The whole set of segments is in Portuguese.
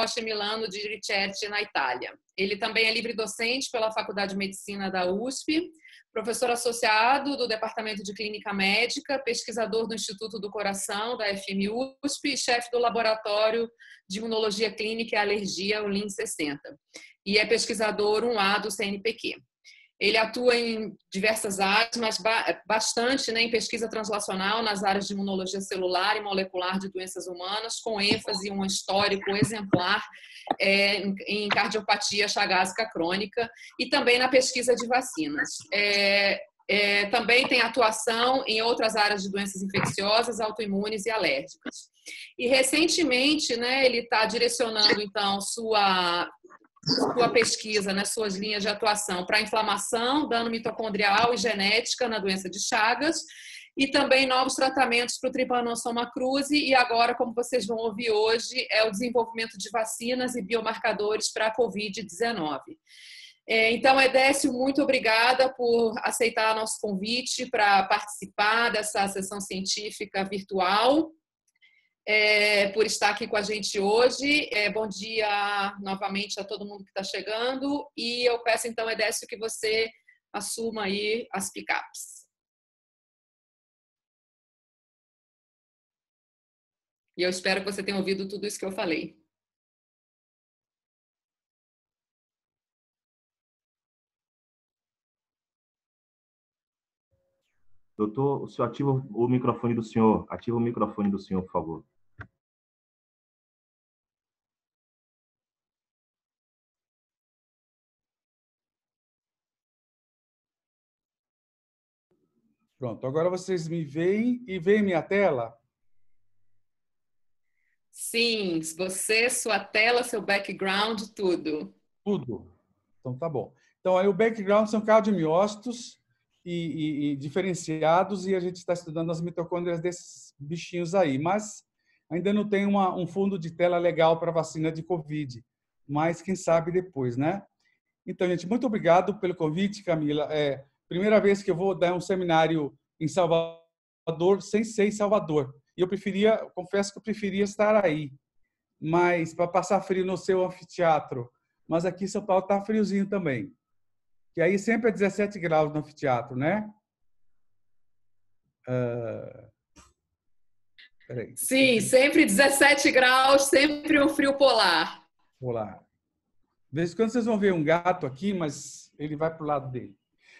Rocha Milano di Ricerche, na Itália. Ele também é livre docente pela Faculdade de Medicina da USP, professor associado do Departamento de Clínica Médica, pesquisador do Instituto do Coração da FM USP e chefe do Laboratório de Imunologia Clínica e Alergia, o LIN 60. E é pesquisador 1A do CNPq. Ele atua em diversas áreas, mas bastante né, em pesquisa translacional nas áreas de imunologia celular e molecular de doenças humanas, com ênfase em um histórico exemplar é, em cardiopatia chagásica crônica e também na pesquisa de vacinas. É, é, também tem atuação em outras áreas de doenças infecciosas, autoimunes e alérgicas. E recentemente, né, ele está direcionando então sua sua pesquisa, nas né, suas linhas de atuação para inflamação, dano mitocondrial e genética na doença de Chagas, e também novos tratamentos para o tripanossoma cruzi, e agora, como vocês vão ouvir hoje, é o desenvolvimento de vacinas e biomarcadores para a Covid-19. É, então, Edécio, muito obrigada por aceitar nosso convite para participar dessa sessão científica virtual é, por estar aqui com a gente hoje. É, bom dia novamente a todo mundo que está chegando. E eu peço então, Edécio, que você assuma aí as picapes. E eu espero que você tenha ouvido tudo isso que eu falei. Doutor, o senhor ativa o microfone do senhor. Ativa o microfone do senhor, por favor. Pronto, agora vocês me veem e veem minha tela? Sim, você, sua tela, seu background, tudo. Tudo. Então tá bom. Então aí o background são cardiomiócitos e, e, e diferenciados e a gente está estudando as mitocôndrias desses bichinhos aí, mas ainda não tem uma, um fundo de tela legal para vacina de Covid, mas quem sabe depois, né? Então, gente, muito obrigado pelo convite, Camila. É, primeira vez que eu vou dar um seminário em Salvador sem ser em Salvador. E eu preferia, confesso que eu preferia estar aí, mas para passar frio no seu anfiteatro. Mas aqui em São Paulo está friozinho também. Que aí sempre é 17 graus no anfiteatro, né? Uh... Sim, sempre 17 graus, sempre um frio polar. Polar. De vez em quando vocês vão ver um gato aqui, mas ele vai para o lado dele.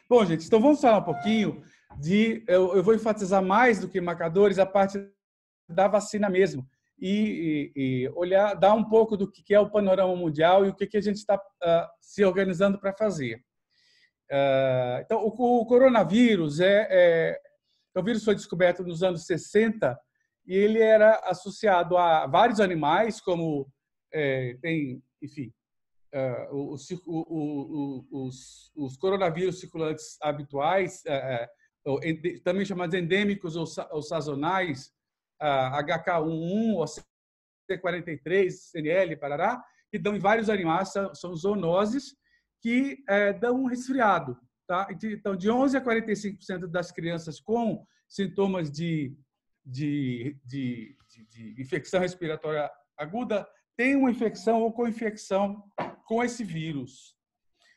Bom, gente, então vamos falar um pouquinho de. Eu, eu vou enfatizar mais do que marcadores a parte da vacina mesmo. E, e, e, olhar, dar um pouco do que é o panorama mundial e o que, a gente está uh, se organizando para fazer. Uh, então, o, o coronavírus é, é, o vírus foi descoberto nos anos 60 e ele era associado a vários animais, como é, tem, enfim, os, os, os, coronavírus circulantes habituais, uh, também chamados endêmicos ou, ou sazonais, uh, HK11 ou C43, CNL, parará, que dão em vários animais, são, são zoonoses que dão um resfriado. Tá? Então, de 11 a 45% das crianças com sintomas de, de, de, de, infecção respiratória aguda têm uma infecção ou co-infecção com esse vírus.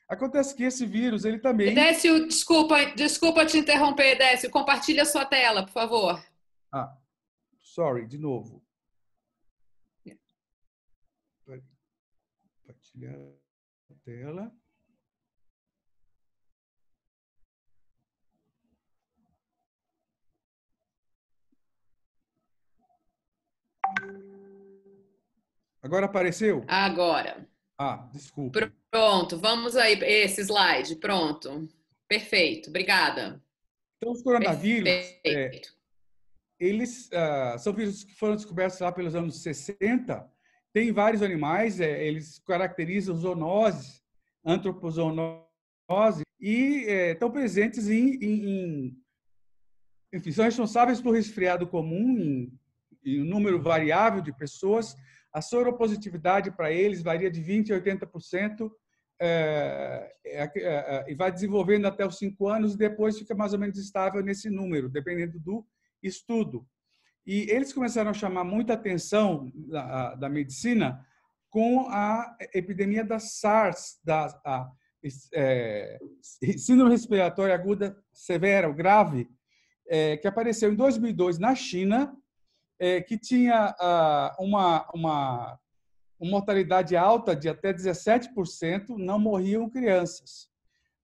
Acontece que esse vírus, ele também... Décio, desculpa, desculpa te interromper, Décio. Compartilha sua tela, por favor. Ah, sorry, de novo. Compartilhar a tela. Agora apareceu? Agora. Ah, desculpa. Pronto, vamos aí, esse slide, pronto. Perfeito, obrigada. Então, os coronavírus, é, eles uh, são vírus que foram descobertos lá pelos anos 60. Tem vários animais, é, eles caracterizam zoonoses, antropozoonose, e é, estão presentes em, em, em, Enfim, são responsáveis por resfriado comum em, em um número variável de pessoas, a soropositividade para eles varia de 20% a 80%, é, é, é, é, e vai desenvolvendo até os cinco anos e depois fica mais ou menos estável nesse número, dependendo do estudo. E eles começaram a chamar muita atenção da, da medicina com a epidemia da SARS, da a, é, síndrome respiratória aguda severa, ou grave, é, que apareceu em 2002 na China, é, que tinha ah, uma, uma, uma mortalidade alta de até 17%, não morriam crianças.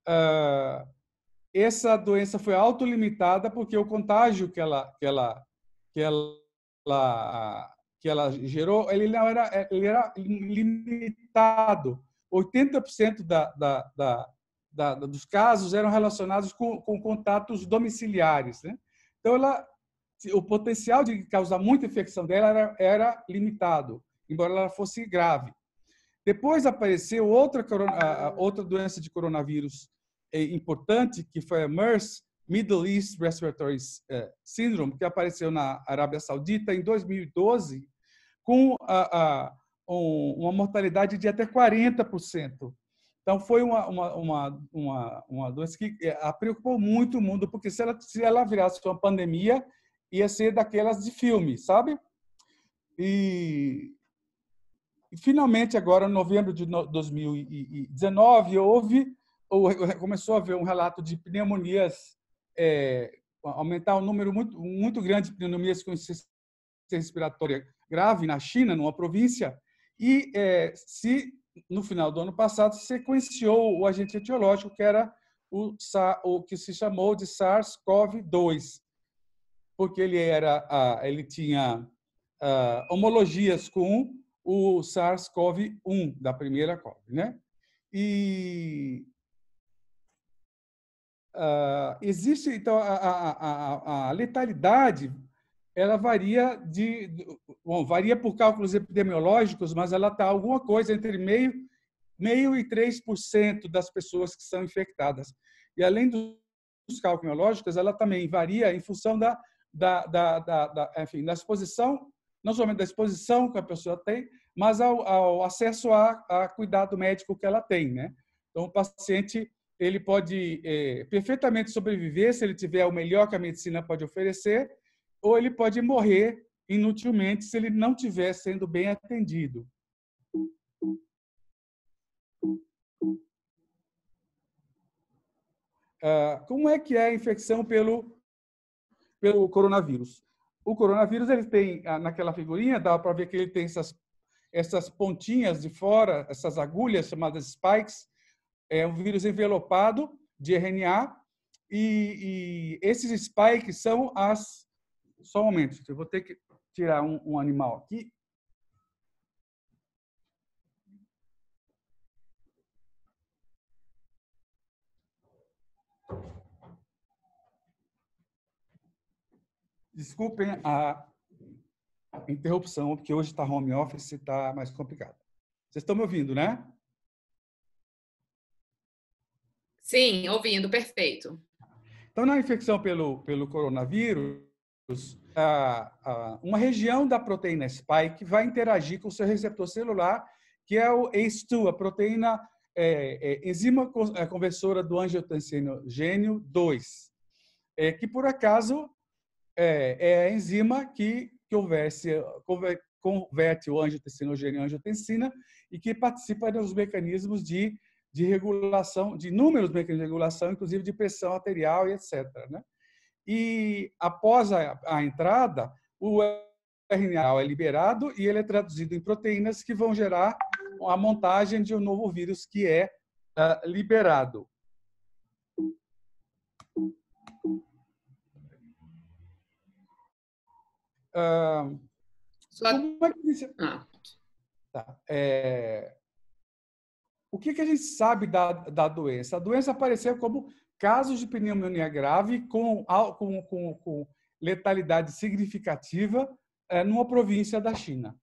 Ah, essa doença foi autolimitada porque o contágio que ela, que ela, que ela, que ela gerou, ele não era, ele era limitado. 80% da, da, da, da, dos casos eram relacionados com, com contatos domiciliares. Né? Então, ela, o potencial de causar muita infecção dela era, era limitado, embora ela fosse grave. Depois apareceu outra, outra doença de coronavírus é importante, que foi a MERS, Middle East Respiratory é, Syndrome, que apareceu na Arábia Saudita em 2012, com a, a, um, uma mortalidade de até 40%. Então, foi uma, uma, uma, uma, uma doença que é, preocupou muito o mundo, porque se ela, se ela virasse uma pandemia, ia ser daquelas de filme, sabe? E, e finalmente, agora, em novembro de 2019, houve começou a haver um relato de pneumonias, é, aumentar um número muito, muito grande de pneumonias com insuficiência respiratória grave na China, numa província, e é, se no final do ano passado sequenciou o agente etiológico que era o, o que se chamou de SARS-CoV-2, porque ele era ele tinha homologias com o SARS-CoV-1 da primeira CoV, né? E existe então a, a, a, a, letalidade ela varia de bom, varia por cálculos epidemiológicos mas ela está alguma coisa entre meio meio e 3% das pessoas que são infectadas e além dos cálculos epidemiológicos ela também varia em função da da, da, da, da enfim da exposição não somente da exposição que a pessoa tem mas ao, ao acesso a, a cuidado médico que ela tem né então o paciente ele pode é, perfeitamente sobreviver se ele tiver o melhor que a medicina pode oferecer, ou ele pode morrer inutilmente se ele não estiver sendo bem atendido. Ah, como é que é a infecção pelo, pelo coronavírus? O coronavírus ele tem, naquela figurinha, dá para ver que ele tem essas, essas pontinhas de fora, essas agulhas chamadas spikes, é um vírus envelopado de RNA e, e esses spikes são as. Só um momento, eu vou ter que tirar um, um animal aqui. Desculpem a interrupção, porque hoje está home office e está mais complicado. Vocês estão me ouvindo, né? Sim, ouvindo, perfeito. Então, na infecção pelo, pelo coronavírus, a, a, uma região da proteína spike vai interagir com o seu receptor celular, que é o ACE2, a proteína é, é, enzima é, conversora do angiotensina-gênio 2, é, que por acaso é, é a enzima que, que converse, converte o angiotensinogênio em angiotensina e que participa dos mecanismos de de regulação, de inúmeros mecanismos de regulação, inclusive de pressão arterial e etc. Né? E após a, a entrada, o RNA é liberado e ele é traduzido em proteínas que vão gerar a montagem de um novo vírus que é uh, liberado. Uh, como é que... Ah. Tá. É, o que, que a gente sabe da, da doença? A doença apareceu como casos de pneumonia grave com, com, com, com letalidade significativa é, numa província da China.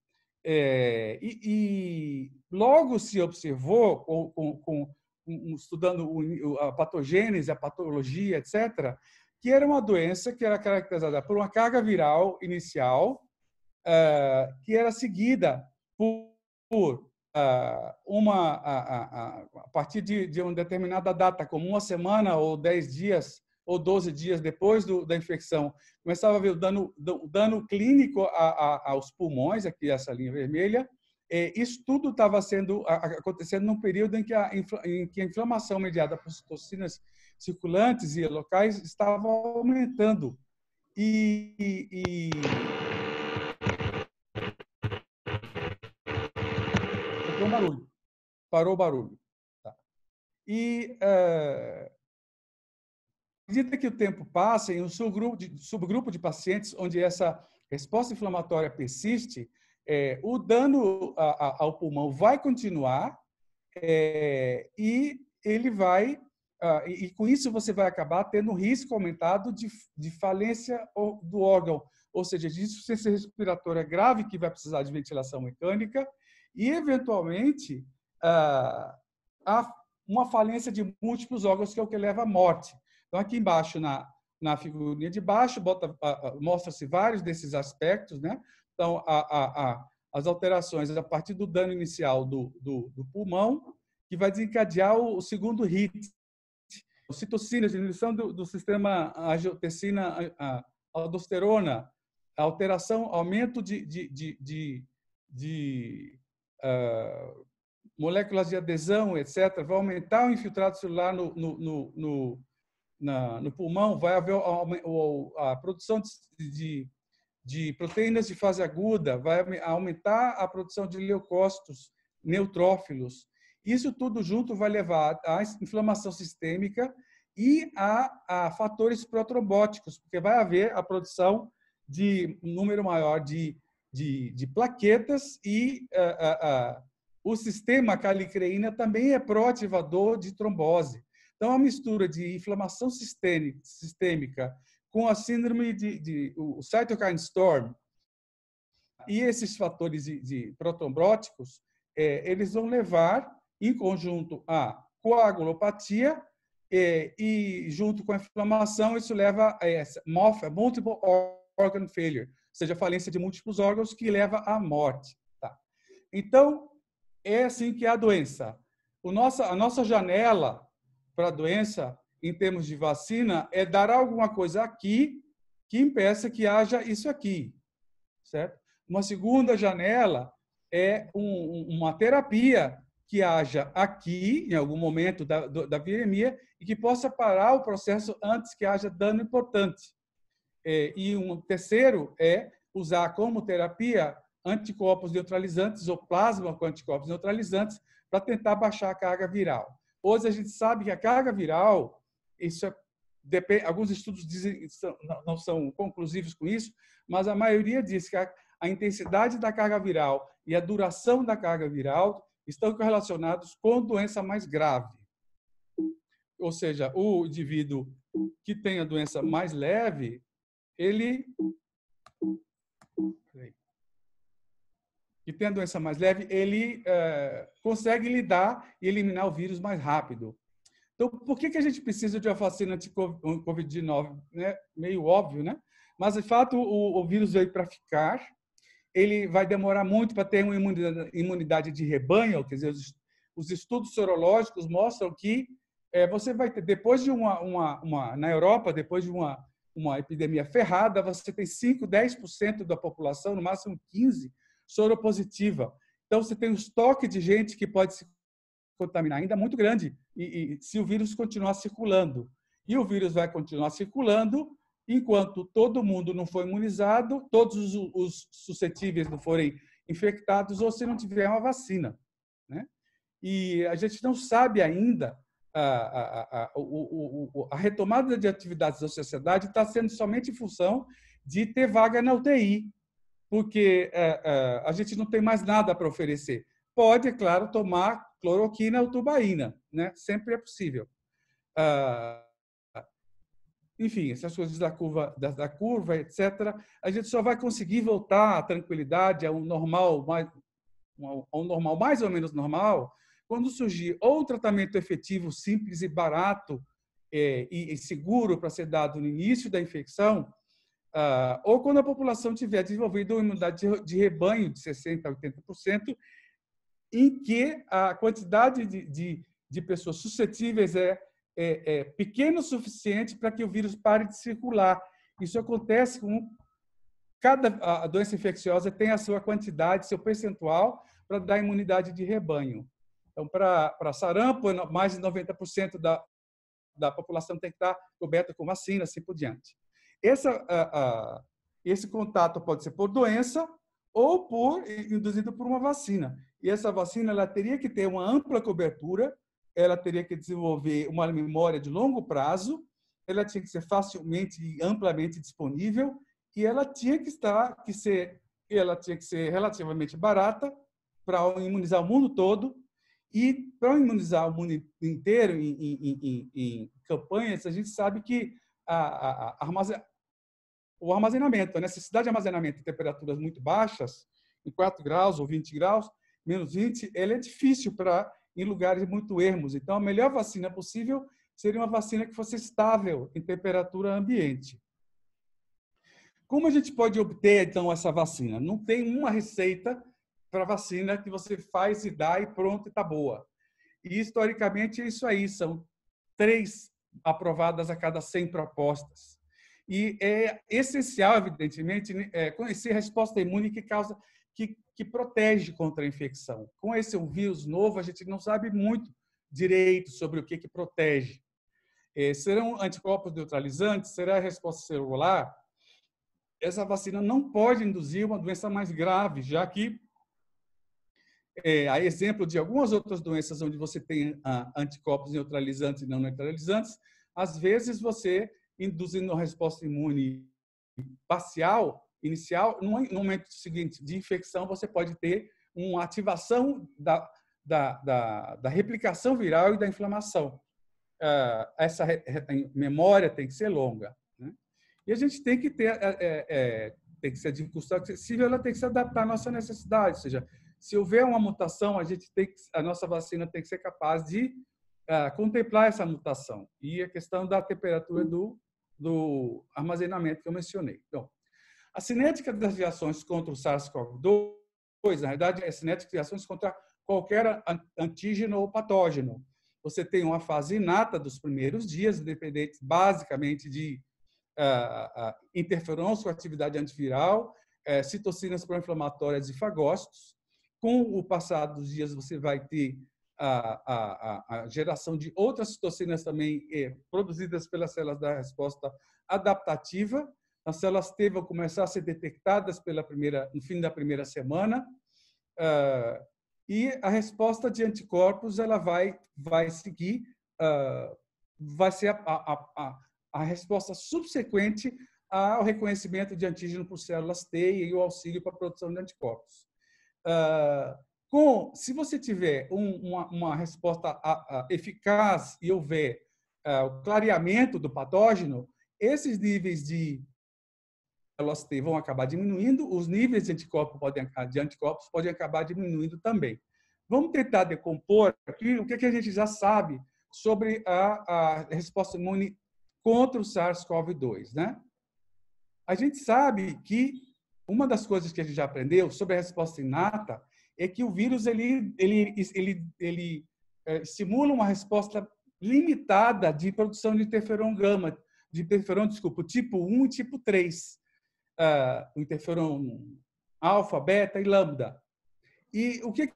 É, e, e, logo se observou, com, com, com, estudando a patogênese, a patologia, etc., que era uma doença que era caracterizada por uma carga viral inicial, é, que era seguida por, por ah, uma a, a, partir de, de, uma determinada data, como uma semana ou dez dias ou 12 dias depois do, da infecção, começava a ver o dano, dano clínico a, aos pulmões, aqui essa linha vermelha, isso tudo estava sendo acontecendo num período em que a, em que a inflamação mediada por citocinas circulantes e locais estava aumentando. E, e, Parou o barulho. Parou o barulho. Tá. E uh, à medida que o tempo passa, em um subgrupo de, subgrupo de pacientes onde essa resposta inflamatória persiste, é, o dano a, a, ao pulmão vai continuar é, e ele vai uh, e, com isso você vai acabar tendo um risco aumentado de, de falência do órgão, ou seja, de insuficiência respiratória grave que vai precisar de ventilação mecânica e eventualmente uh, a uma falência de múltiplos órgãos que é o que leva à morte. Então aqui embaixo na na figurinha de baixo uh, mostra-se vários desses aspectos, né? Então, a, a, as alterações a partir do dano inicial do, do, do pulmão, que vai desencadear o, o segundo hit, citocinas, diminuição do, do sistema angiotensina, aldosterona, alteração, aumento de, de, de, de, de uh, moléculas de adesão, etc., vai aumentar o infiltrado celular no, no, no, no, na, no pulmão, vai haver a, a produção de, de de proteínas de fase aguda, vai aumentar a produção de leucócitos, neutrófilos. Isso tudo junto vai levar à inflamação sistêmica e a, a fatores protrombóticos, porque vai haver a produção de um número maior de, de, de plaquetas e uh, uh, uh, o sistema calicreína também é proativador de trombose. Então, a mistura de inflamação sistêmica com a síndrome de, de o cytokine storm e esses fatores de, de protombróticos, é, eles vão levar, em conjunto, a coagulopatia é, e, junto com a inflamação, isso leva a essa multiple organ failure, ou seja, falência de múltiplos órgãos que leva à morte. Tá? Então, é assim que é a doença. O nossa, a nossa janela para a doença em termos de vacina é dar alguma coisa aqui que impeça que haja isso aqui, certo? Uma segunda janela é um, uma terapia que haja aqui, em algum momento da, da viremia, e que possa parar o processo antes que haja dano importante. É, e um terceiro é usar como terapia anticorpos neutralizantes ou plasma com anticorpos neutralizantes para tentar baixar a carga viral. Hoje a gente sabe que a carga viral isso é, depende, alguns estudos dizem, não são conclusivos com isso, mas a maioria diz que a, a intensidade da carga viral e a duração da carga viral estão correlacionados com doença mais grave. Ou seja, o indivíduo que tem a doença mais leve, ele que tem a doença mais leve, ele é, consegue lidar e eliminar o vírus mais rápido. Então, por que, que a gente precisa de uma vacina anti-Covid-19? Né? Meio óbvio, né? Mas, de fato, o, o vírus veio para ficar. Ele vai demorar muito para ter uma imunidade de rebanho, quer dizer, os, os estudos sorológicos mostram que é, você vai ter, depois de uma, uma, uma, na Europa, depois de uma, uma epidemia ferrada, você tem 5, 10% da população, no máximo 15%, soropositiva. Então, você tem um estoque de gente que pode se contaminar ainda muito grande e, e, se o vírus continuar circulando. E o vírus vai continuar circulando enquanto todo mundo não for imunizado, todos os, suscetíveis não forem infectados ou se não tiver uma vacina. Né? E a gente não sabe ainda a, a, a, a, retomada de atividades da sociedade está sendo somente em função de ter vaga na UTI, porque é, é, a gente não tem mais nada para oferecer. Pode, é claro, tomar cloroquina ou tubaína, né? Sempre é possível. Enfim, essas coisas da curva, da, da, curva, etc. A gente só vai conseguir voltar à tranquilidade, a um normal mais, a um normal mais ou menos normal, quando surgir ou tratamento efetivo, simples e barato é, e, e, seguro para ser dado no início da infecção, ah, ou quando a população tiver desenvolvido uma imunidade de, de rebanho de 60% a 80%, em que a quantidade de, de, de pessoas suscetíveis é, é, é pequena o suficiente para que o vírus pare de circular. Isso acontece com cada a doença infecciosa tem a sua quantidade, seu percentual para dar imunidade de rebanho. Então, para sarampo, mais de 90% da, da população tem que estar coberta com vacina, assim por diante. Essa, a, a, esse contato pode ser por doença ou por induzido por uma vacina. E essa vacina ela teria que ter uma ampla cobertura, ela teria que desenvolver uma memória de longo prazo, ela tinha que ser facilmente e amplamente disponível e ela tinha que estar que ser ela tinha que ser relativamente barata para imunizar o mundo todo e para imunizar o mundo inteiro em, em, em, em campanhas, a gente sabe que a, a, a armazen... o armazenamento, a necessidade de armazenamento em temperaturas muito baixas, em 4 graus ou 20 graus, menos 20, ele é difícil para em lugares muito ermos. Então, a melhor vacina possível seria uma vacina que fosse estável em temperatura ambiente. Como a gente pode obter, então, essa vacina? Não tem uma receita para vacina que você faz e dá e pronto, está boa. E, historicamente, é isso aí. São três aprovadas a cada 100 propostas. E é essencial, evidentemente, é, conhecer a resposta imune que causa, que, que protege contra a infecção. Com esse vírus novo, a gente não sabe muito direito sobre o que, que protege. É, serão anticorpos neutralizantes? Será a resposta celular? essa vacina não pode induzir uma doença mais grave, já que, é, a exemplo de algumas outras doenças onde você tem ah, anticorpos neutralizantes e não neutralizantes, às vezes você, induzindo uma resposta imune parcial, inicial, no momento seguinte de infecção, você pode ter uma ativação da, da, da, da replicação viral e da inflamação. Ah, essa memória tem que ser longa. E a gente tem que ter, é, é, é, tem que ser de custo acessível, ela tem que se adaptar à nossa necessidade. Ou seja, se houver uma mutação, a gente tem que, a nossa vacina tem que ser capaz de uh, contemplar essa mutação. E a questão da temperatura do, do armazenamento que eu mencionei. Então, a cinética das reações contra o SARS-CoV-2, na verdade, é cinética de reações contra qualquer antígeno ou patógeno. Você tem uma fase inata dos primeiros dias, independente basicamente de interferons com atividade antiviral, é, citocinas pró-inflamatórias e fagócitos. Com o passar dos dias, você vai ter a, a, a geração de outras citocinas também é, produzidas pelas células da resposta adaptativa. As células T vão começar a ser detectadas pela primeira, no fim da primeira semana. Uh, e a resposta de anticorpos ela vai, vai seguir, uh, vai ser a, a, a resposta subsequente ao reconhecimento de antígeno por células T e o auxílio para a produção de anticorpos. Uh, com, se você tiver um, uma, uma, resposta a, a, eficaz e houver uh, o clareamento do patógeno, esses níveis de T vão acabar diminuindo, os níveis de anticorpos podem, de anticorpos podem acabar diminuindo também. Vamos tentar decompor aqui o que, que a gente já sabe sobre a, a resposta imune contra o SARS-CoV-2, né? A gente sabe que uma das coisas que a gente já aprendeu sobre a resposta inata é que o vírus ele ele ele ele é, simula uma resposta limitada de produção de interferon gama, de interferon, desculpa, tipo 1 e tipo 3. Uh, o interferon alfa, beta e lambda. E o que,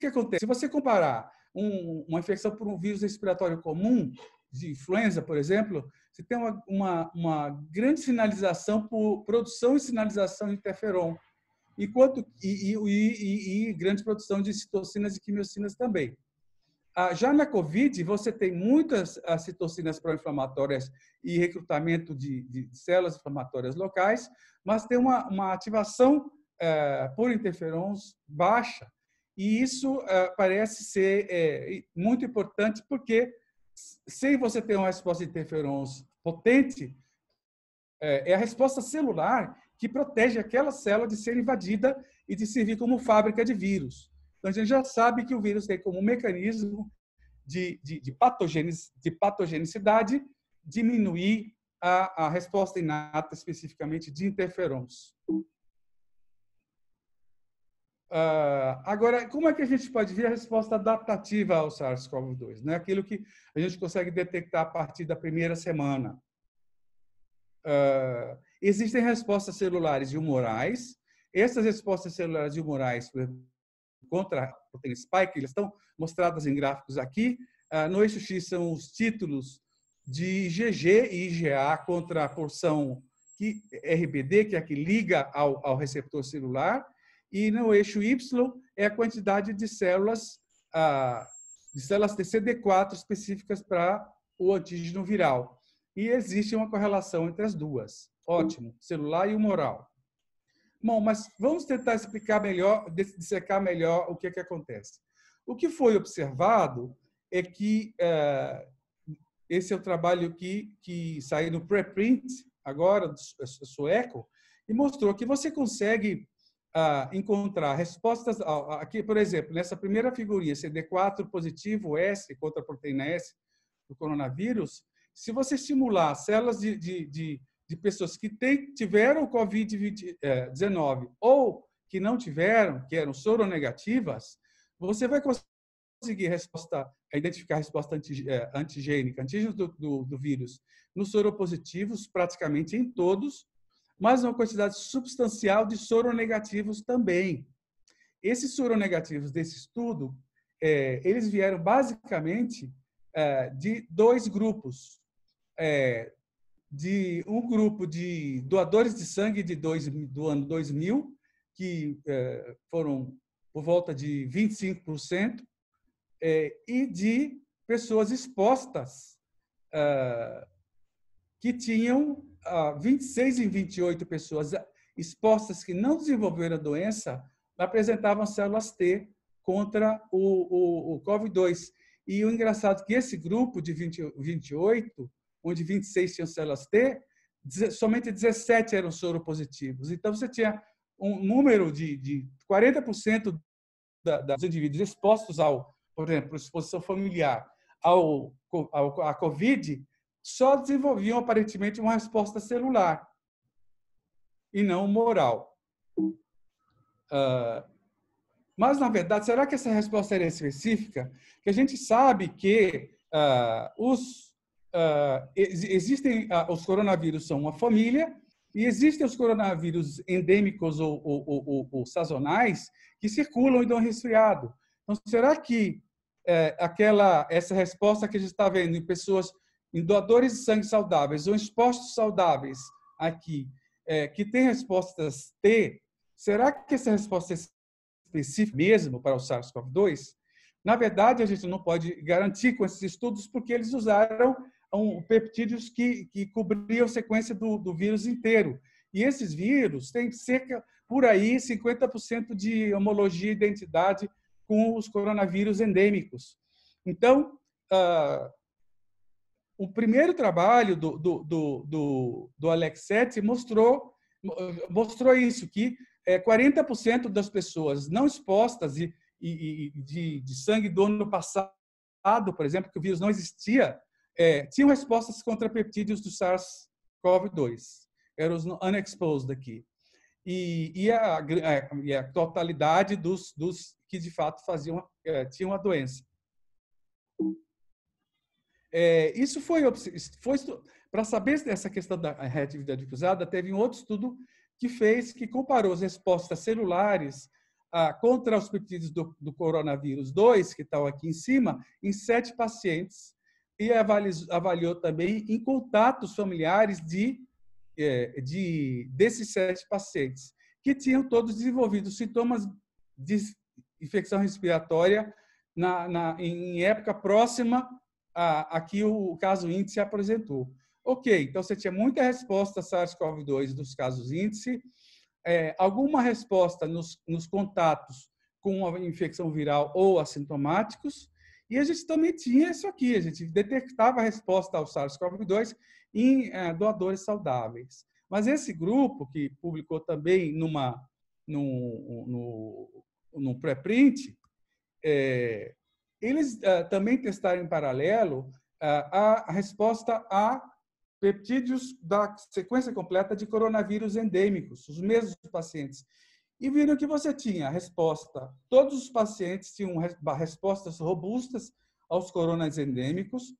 que acontece? Se você comparar um, uma infecção por um vírus respiratório comum, de influenza, por exemplo, você tem uma, uma, uma grande sinalização por produção e sinalização de interferon, enquanto e, e, e, e grande produção de citocinas e quimiocinas também. Ah, já na COVID, você tem muitas citocinas pró-inflamatórias e recrutamento de, de, células inflamatórias locais, mas tem uma, uma ativação eh, por interferons baixa. E isso eh, parece ser eh, muito importante porque sem você ter uma resposta de interferons potente, é, é a resposta celular que protege aquela célula de ser invadida e de servir como fábrica de vírus. Então, a gente já sabe que o vírus tem como mecanismo de, de, de, de patogenicidade diminuir a, a resposta inata, especificamente de interferons. Uh, agora, como é que a gente pode ver a resposta adaptativa ao SARS-CoV-2? Né? Aquilo que a gente consegue detectar a partir da primeira semana. Uh, existem respostas celulares e humorais. Essas respostas celulares e humorais contra a proteína spike, elas estão mostradas em gráficos aqui. Ah, no eixo X são os títulos de IgG e IgA contra a porção que, RBD, que é a que liga ao, ao receptor celular, e no eixo Y é a quantidade de células, ah, de células TCD4 específicas para o antígeno viral. E existe uma correlação entre as duas. Ótimo, celular e humoral. Bom, mas vamos tentar explicar melhor, dissecar melhor o que, é que acontece. O que foi observado é que é, esse é o trabalho que, que saiu no preprint, agora, sueco, e mostrou que você consegue ah, encontrar respostas. Aqui, por exemplo, nessa primeira figurinha, CD4 positivo, S contra a proteína S do coronavírus, se você estimular células de, de, de, de pessoas que tem, tiveram Covid-19 ou que não tiveram, que eram soronegativas, você vai conseguir resposta, identificar a resposta é, antigênica, antígenos do, do, do vírus, nos soropositivos, praticamente em todos, mas uma quantidade substancial de soronegativos também. Esses soronegativos desse estudo, é, eles vieram basicamente é, de dois grupos. É, de um grupo de doadores de sangue de dois, do ano 2000, que é, foram por volta de 25%, é, e de pessoas expostas, é, que tinham 26 em 28 pessoas expostas que não desenvolveram a doença, apresentavam células T contra o, o, o COVID-2. E o engraçado é que esse grupo de 20, 28, onde 26 tinham células T, somente 17 eram soropositivos. Então, você tinha um número de, de 40% da, dos indivíduos expostos ao, por exemplo, exposição familiar ao, ao, à COVID, só desenvolviam aparentemente uma resposta celular e não moral. Uh, mas, na verdade, será que essa resposta era específica? Que a gente sabe que uh, os, uh, existem os coronavírus são uma família e existem os coronavírus endêmicos ou, ou, ou, ou sazonais que circulam e dão resfriado. Então, será que é, aquela essa resposta que a gente está vendo em pessoas em doadores de sangue saudáveis ou expostos saudáveis aqui, é, que têm respostas T, será que essa resposta é específica mesmo para o SARS-CoV-2? Na verdade, a gente não pode garantir com esses estudos, porque eles usaram um, peptídeos que, que cobriam a sequência do, do vírus inteiro. E esses vírus têm cerca, por aí, 50% de homologia e identidade com os coronavírus endêmicos. Então, uh, o primeiro trabalho do, do, do, do, do Alex Sete mostrou, mostrou isso, que é, 40% das pessoas não expostas e, e, e de, de, sangue do ano passado, por exemplo, que o vírus não existia, é, tinham respostas contra peptídeos do SARS-CoV-2. Eram os unexposed aqui. E, e, a, e a totalidade dos, dos que de fato faziam, é, tinham a doença. É, isso foi, foi para saber dessa questão da reatividade cruzada, teve um outro estudo que fez que comparou as respostas celulares ah, contra os peptídeos do, do, coronavírus 2, que estão aqui em cima, em sete pacientes e avaliou, avaliou também em contatos familiares de, é, de desses sete pacientes que tinham todos desenvolvido sintomas de infecção respiratória na, na, em época próxima a, aqui o caso índice apresentou. Ok, então você tinha muita resposta SARS-CoV-2 dos casos índice, é, alguma resposta nos, nos contatos com a infecção viral ou assintomáticos, e a gente também tinha isso aqui, a gente detectava a resposta ao SARS-CoV-2 em é, doadores saudáveis. Mas esse grupo, que publicou também numa, no, no, no pré-print, é, eles uh, também testaram em paralelo uh, a resposta a peptídeos da sequência completa de coronavírus endêmicos, os mesmos pacientes. E viram que você tinha a resposta, todos os pacientes tinham respostas robustas aos coronas endêmicos,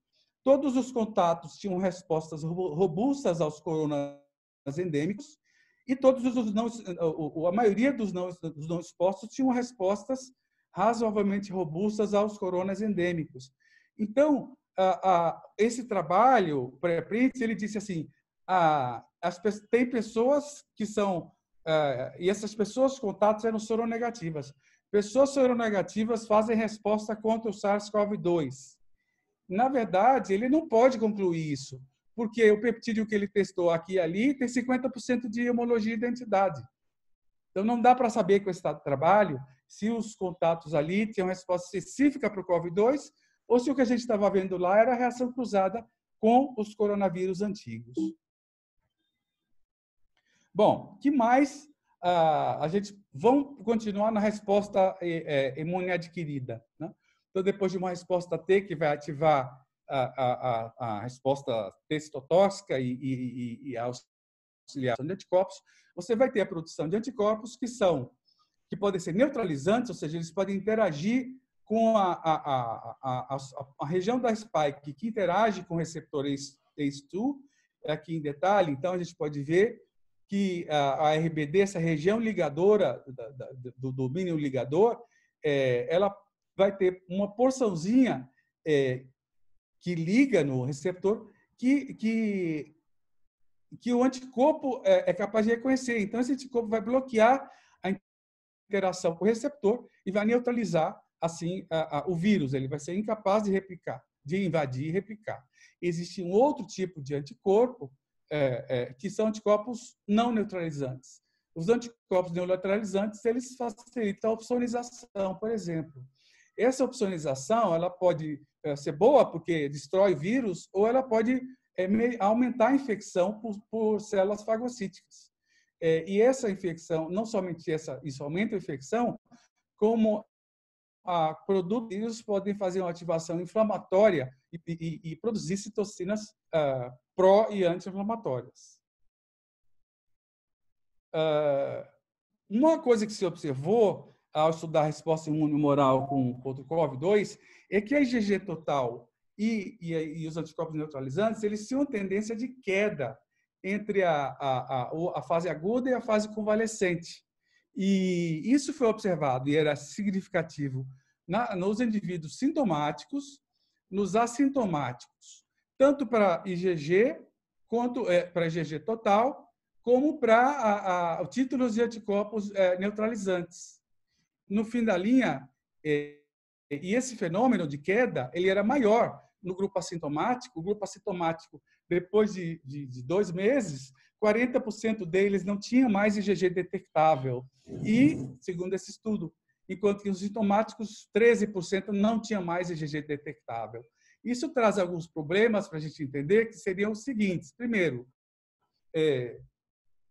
todos os contatos tinham respostas robustas aos coronas endêmicos, e todos os não, a maioria dos não, dos não expostos tinham respostas razoavelmente robustas aos coronas endêmicos. Então, esse trabalho, pré-print, ele disse assim, as, tem pessoas que são, e essas pessoas, contatos eram soronegativas. Pessoas soronegativas fazem resposta contra o SARS-CoV-2. Na verdade, ele não pode concluir isso, porque o peptídeo que ele testou aqui e ali tem 50% de homologia de identidade. Então, não dá para saber com esse trabalho se os contatos ali tinham resposta específica para o COVID-2 ou se o que a gente estava vendo lá era a reação cruzada com os coronavírus antigos. Bom, que mais ah, a gente vamos continuar na resposta é, imune adquirida. Né? Então, depois de uma resposta T que vai ativar a, a, a, resposta T citotóxica e, e, e, a auxiliação de anticorpos, você vai ter a produção de anticorpos que são que podem ser neutralizantes, ou seja, eles podem interagir com a, a, a, a, região da spike que interage com o receptor ACE2, aqui em detalhe, então a gente pode ver que a, RBD, essa região ligadora do domínio ligador, é, ela vai ter uma porçãozinha é, que liga no receptor que, que, que o anticorpo é, é capaz de reconhecer. Então, esse anticorpo vai bloquear a interação com o receptor e vai neutralizar assim o vírus. Ele vai ser incapaz de replicar, de invadir e replicar. Existe um outro tipo de anticorpo é, é, que são anticorpos não neutralizantes. Os anticorpos não neutralizantes eles facilitam a opsonização, por exemplo. Essa opsonização ela pode é, ser boa porque destrói vírus ou ela pode é, aumentar a infecção por, por células fagocíticas. É, e essa infecção, não somente essa, isso aumenta a infecção, como a produtos podem fazer uma ativação inflamatória e, e, e produzir citocinas uh, pró e anti-inflamatórias. Uh, uma coisa que se observou ao estudar a resposta imunomoral com contra o COVID-2 é que a IgG total e, e, e, os anticorpos neutralizantes eles tinham tendência de queda entre a, a, a, a fase aguda e a fase convalescente. E isso foi observado e era significativo na, nos indivíduos sintomáticos, nos assintomáticos, tanto para IgG quanto é, para IgG total, como para títulos de anticorpos é, neutralizantes. No fim da linha, é, e esse fenômeno de queda, ele era maior no grupo assintomático. O grupo assintomático, depois de, de, de dois meses, 40% deles não tinha mais IgG detectável. E, segundo esse estudo, enquanto que os sintomáticos, 13% não tinha mais IgG detectável. Isso traz alguns problemas para a gente entender, que seriam os seguintes. Primeiro, é,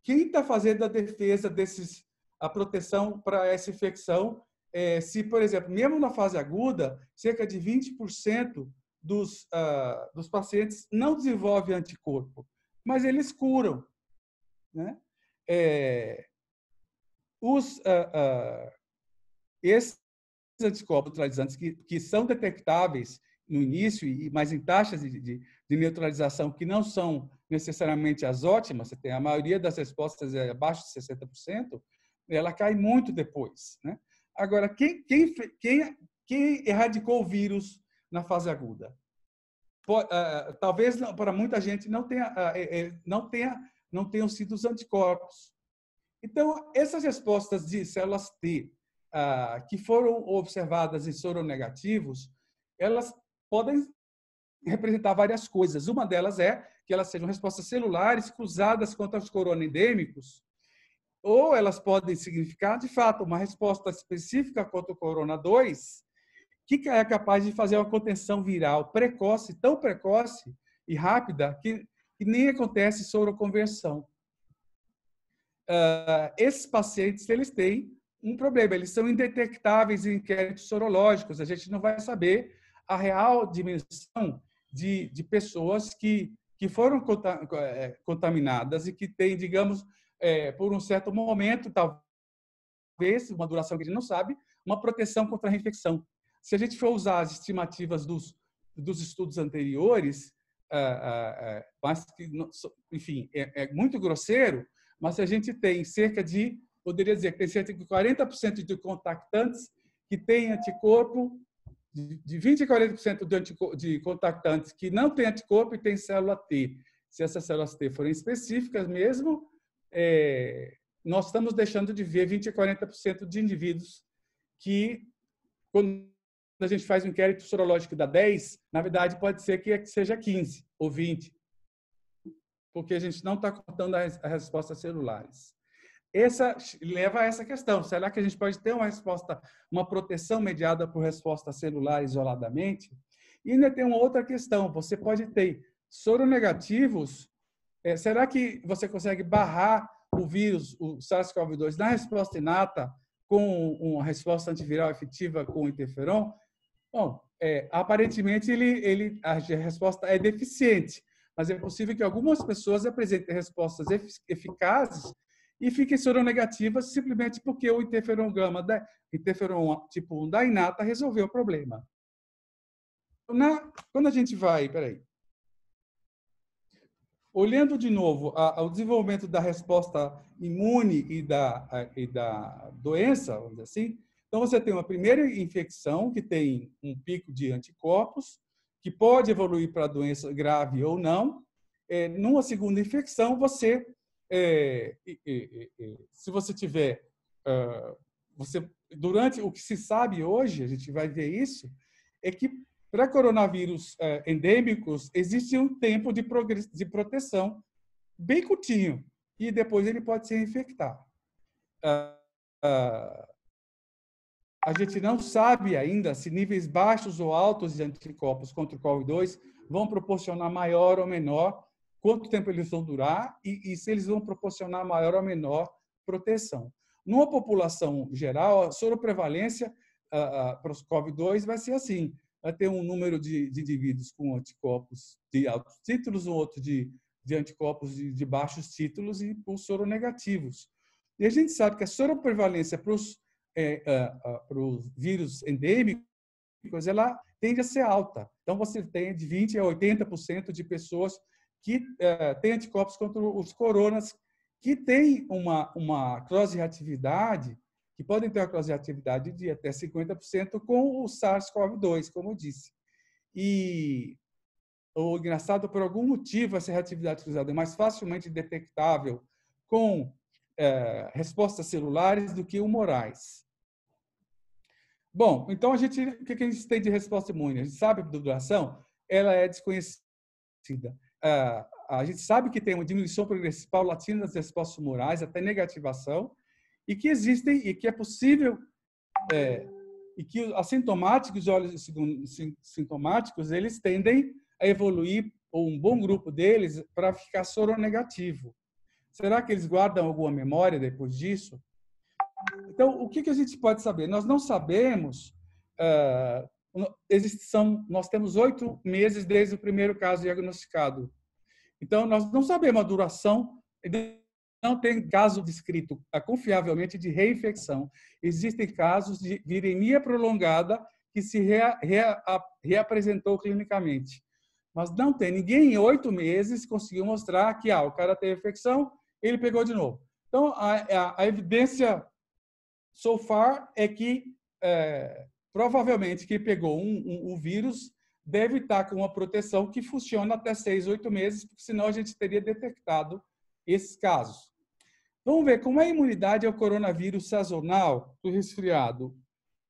quem está fazendo a defesa desses, a proteção para essa infecção, é, se, por exemplo, mesmo na fase aguda, cerca de 20% dos, ah, dos pacientes não desenvolvem anticorpo, mas eles curam. Né? É, os, ah, ah, esses anticorpos neutralizantes que, que são detectáveis no início, mas em taxas de, de, de, neutralização que não são necessariamente as ótimas, você tem a maioria das respostas é abaixo de 60%, ela cai muito depois. Né? Agora, quem, quem, quem, quem erradicou o vírus na fase aguda? Uh, talvez para muita gente não tenha, uh, não tenha, não tenham sido os anticorpos. Então, essas respostas de células T ah, que foram observadas em soronegativos, elas podem representar várias coisas. Uma delas é que elas sejam respostas celulares cruzadas contra os coronaendêmicos, ou elas podem significar, de fato, uma resposta específica contra o corona 2, que é capaz de fazer uma contenção viral precoce, tão precoce e rápida, que, que nem acontece soroconversão. Uh, esses pacientes eles têm um problema. Eles são indetectáveis em inquéritos sorológicos. A gente não vai saber a real dimensão de, de pessoas que, que foram é, contaminadas e que têm, digamos, é, por um certo momento, talvez, uma duração que a gente não sabe, uma proteção contra a reinfecção. Se a gente for usar as estimativas dos, dos estudos anteriores, ah, ah, mas que, enfim, é, é muito grosseiro, mas a gente tem cerca de poderia dizer que tem cerca de 40% de contactantes que têm anticorpo, de 20% a 40% de, de contactantes que não têm anticorpo e têm célula T. Se essas células T forem específicas mesmo, é, nós estamos deixando de ver 20% a 40% de indivíduos que, quando a gente faz um inquérito sorológico da 10, na verdade pode ser que seja 15 ou 20, porque a gente não está contando as respostas celulares. Essa leva a essa questão: será que a gente pode ter uma resposta, uma proteção mediada por resposta celular isoladamente? E ainda tem uma outra questão: você pode ter soronegativos. É, será que você consegue barrar o vírus, o SARS-CoV-2, na resposta inata com uma resposta antiviral efetiva com interferon? Bom, é, aparentemente ele, ele, a resposta é deficiente, mas é possível que algumas pessoas apresentem respostas eficazes e fiquem soronegativas simplesmente porque o interferon gama, da, interferon tipo 1 da inata resolveu o problema. Na, quando a gente vai, peraí, olhando de novo ao desenvolvimento da resposta imune e da, e da doença, vamos dizer assim, então você tem uma primeira infecção que tem um pico de anticorpos, que pode evoluir para doença grave ou não. É, numa segunda infecção, você é, se você tiver, uh, você durante o que se sabe hoje, a gente vai ver isso, é que para coronavírus uh, endêmicos existe um tempo de, de proteção bem curtinho e depois ele pode se infectar. Uh, a gente não sabe ainda se níveis baixos ou altos de anticorpos contra o COVID-2 vão proporcionar maior ou menor quanto tempo eles vão durar e, e se eles vão proporcionar maior ou menor proteção. Numa população geral, a soroprevalência uh, uh, para os COVID-2 vai ser assim: vai ter um número de, de indivíduos com anticorpos de altos títulos, um outro de, de anticorpos de, de baixos títulos e por soronegativos. E a gente sabe que a soroprevalência para os, é, uh, vírus endêmicos ela tende a ser alta. Então, você tem de 20% a 80% de pessoas que é, tem anticorpos contra os coronas, que tem uma, uma cross-reatividade, que podem ter uma cross-reatividade de até 50% com o SARS-CoV-2, como eu disse. E o engraçado, por algum motivo, essa reatividade cruzada é mais facilmente detectável com é, respostas celulares do que o morais. Bom, então a gente, o que a gente tem de resposta imune? A gente sabe a duração, ela é desconhecida a gente sabe que tem uma diminuição progressiva paulatina das respostas tumorais, até negativação, e que existem, e que é possível, é, e que assintomáticos e olhos sintomáticos, eles tendem a evoluir, ou um bom grupo deles, para ficar soronegativo. Será que eles guardam alguma memória depois disso? Então, o que, que a gente pode saber? Nós não sabemos uh, são, nós temos oito meses desde o primeiro caso diagnosticado. Então, nós não sabemos a duração, não tem caso descrito ah, confiavelmente de reinfecção. Existem casos de viremia prolongada que se rea, rea, reapresentou clinicamente. Mas não tem. Ninguém em oito meses conseguiu mostrar que ah, o cara teve infecção, ele pegou de novo. Então, a, a, a evidência so far é que é, provavelmente quem pegou um, um, vírus deve estar com uma proteção que funciona até seis, oito meses, porque senão a gente teria detectado esses casos. Vamos ver como é a imunidade ao coronavírus sazonal do resfriado.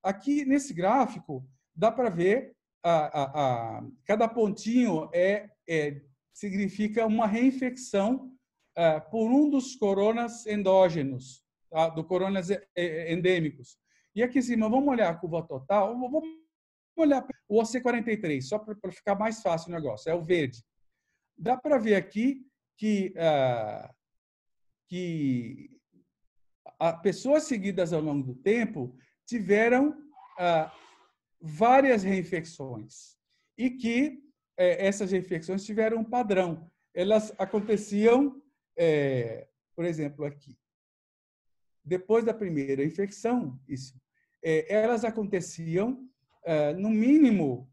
Aqui nesse gráfico dá para ver a, a, a, cada pontinho é, é significa uma reinfecção é, por um dos coronas endógenos, tá? do coronas endêmicos. E aqui em cima, vamos olhar a curva total. Vamos olhar o OC43, só para ficar mais fácil o negócio. É o verde. Dá para ver aqui que, uh, que pessoas seguidas ao longo do tempo tiveram uh, várias reinfecções e que uh, essas reinfecções tiveram um padrão. Elas aconteciam, eh, por exemplo, aqui. Depois da primeira infecção, isso, é, elas aconteciam é, no mínimo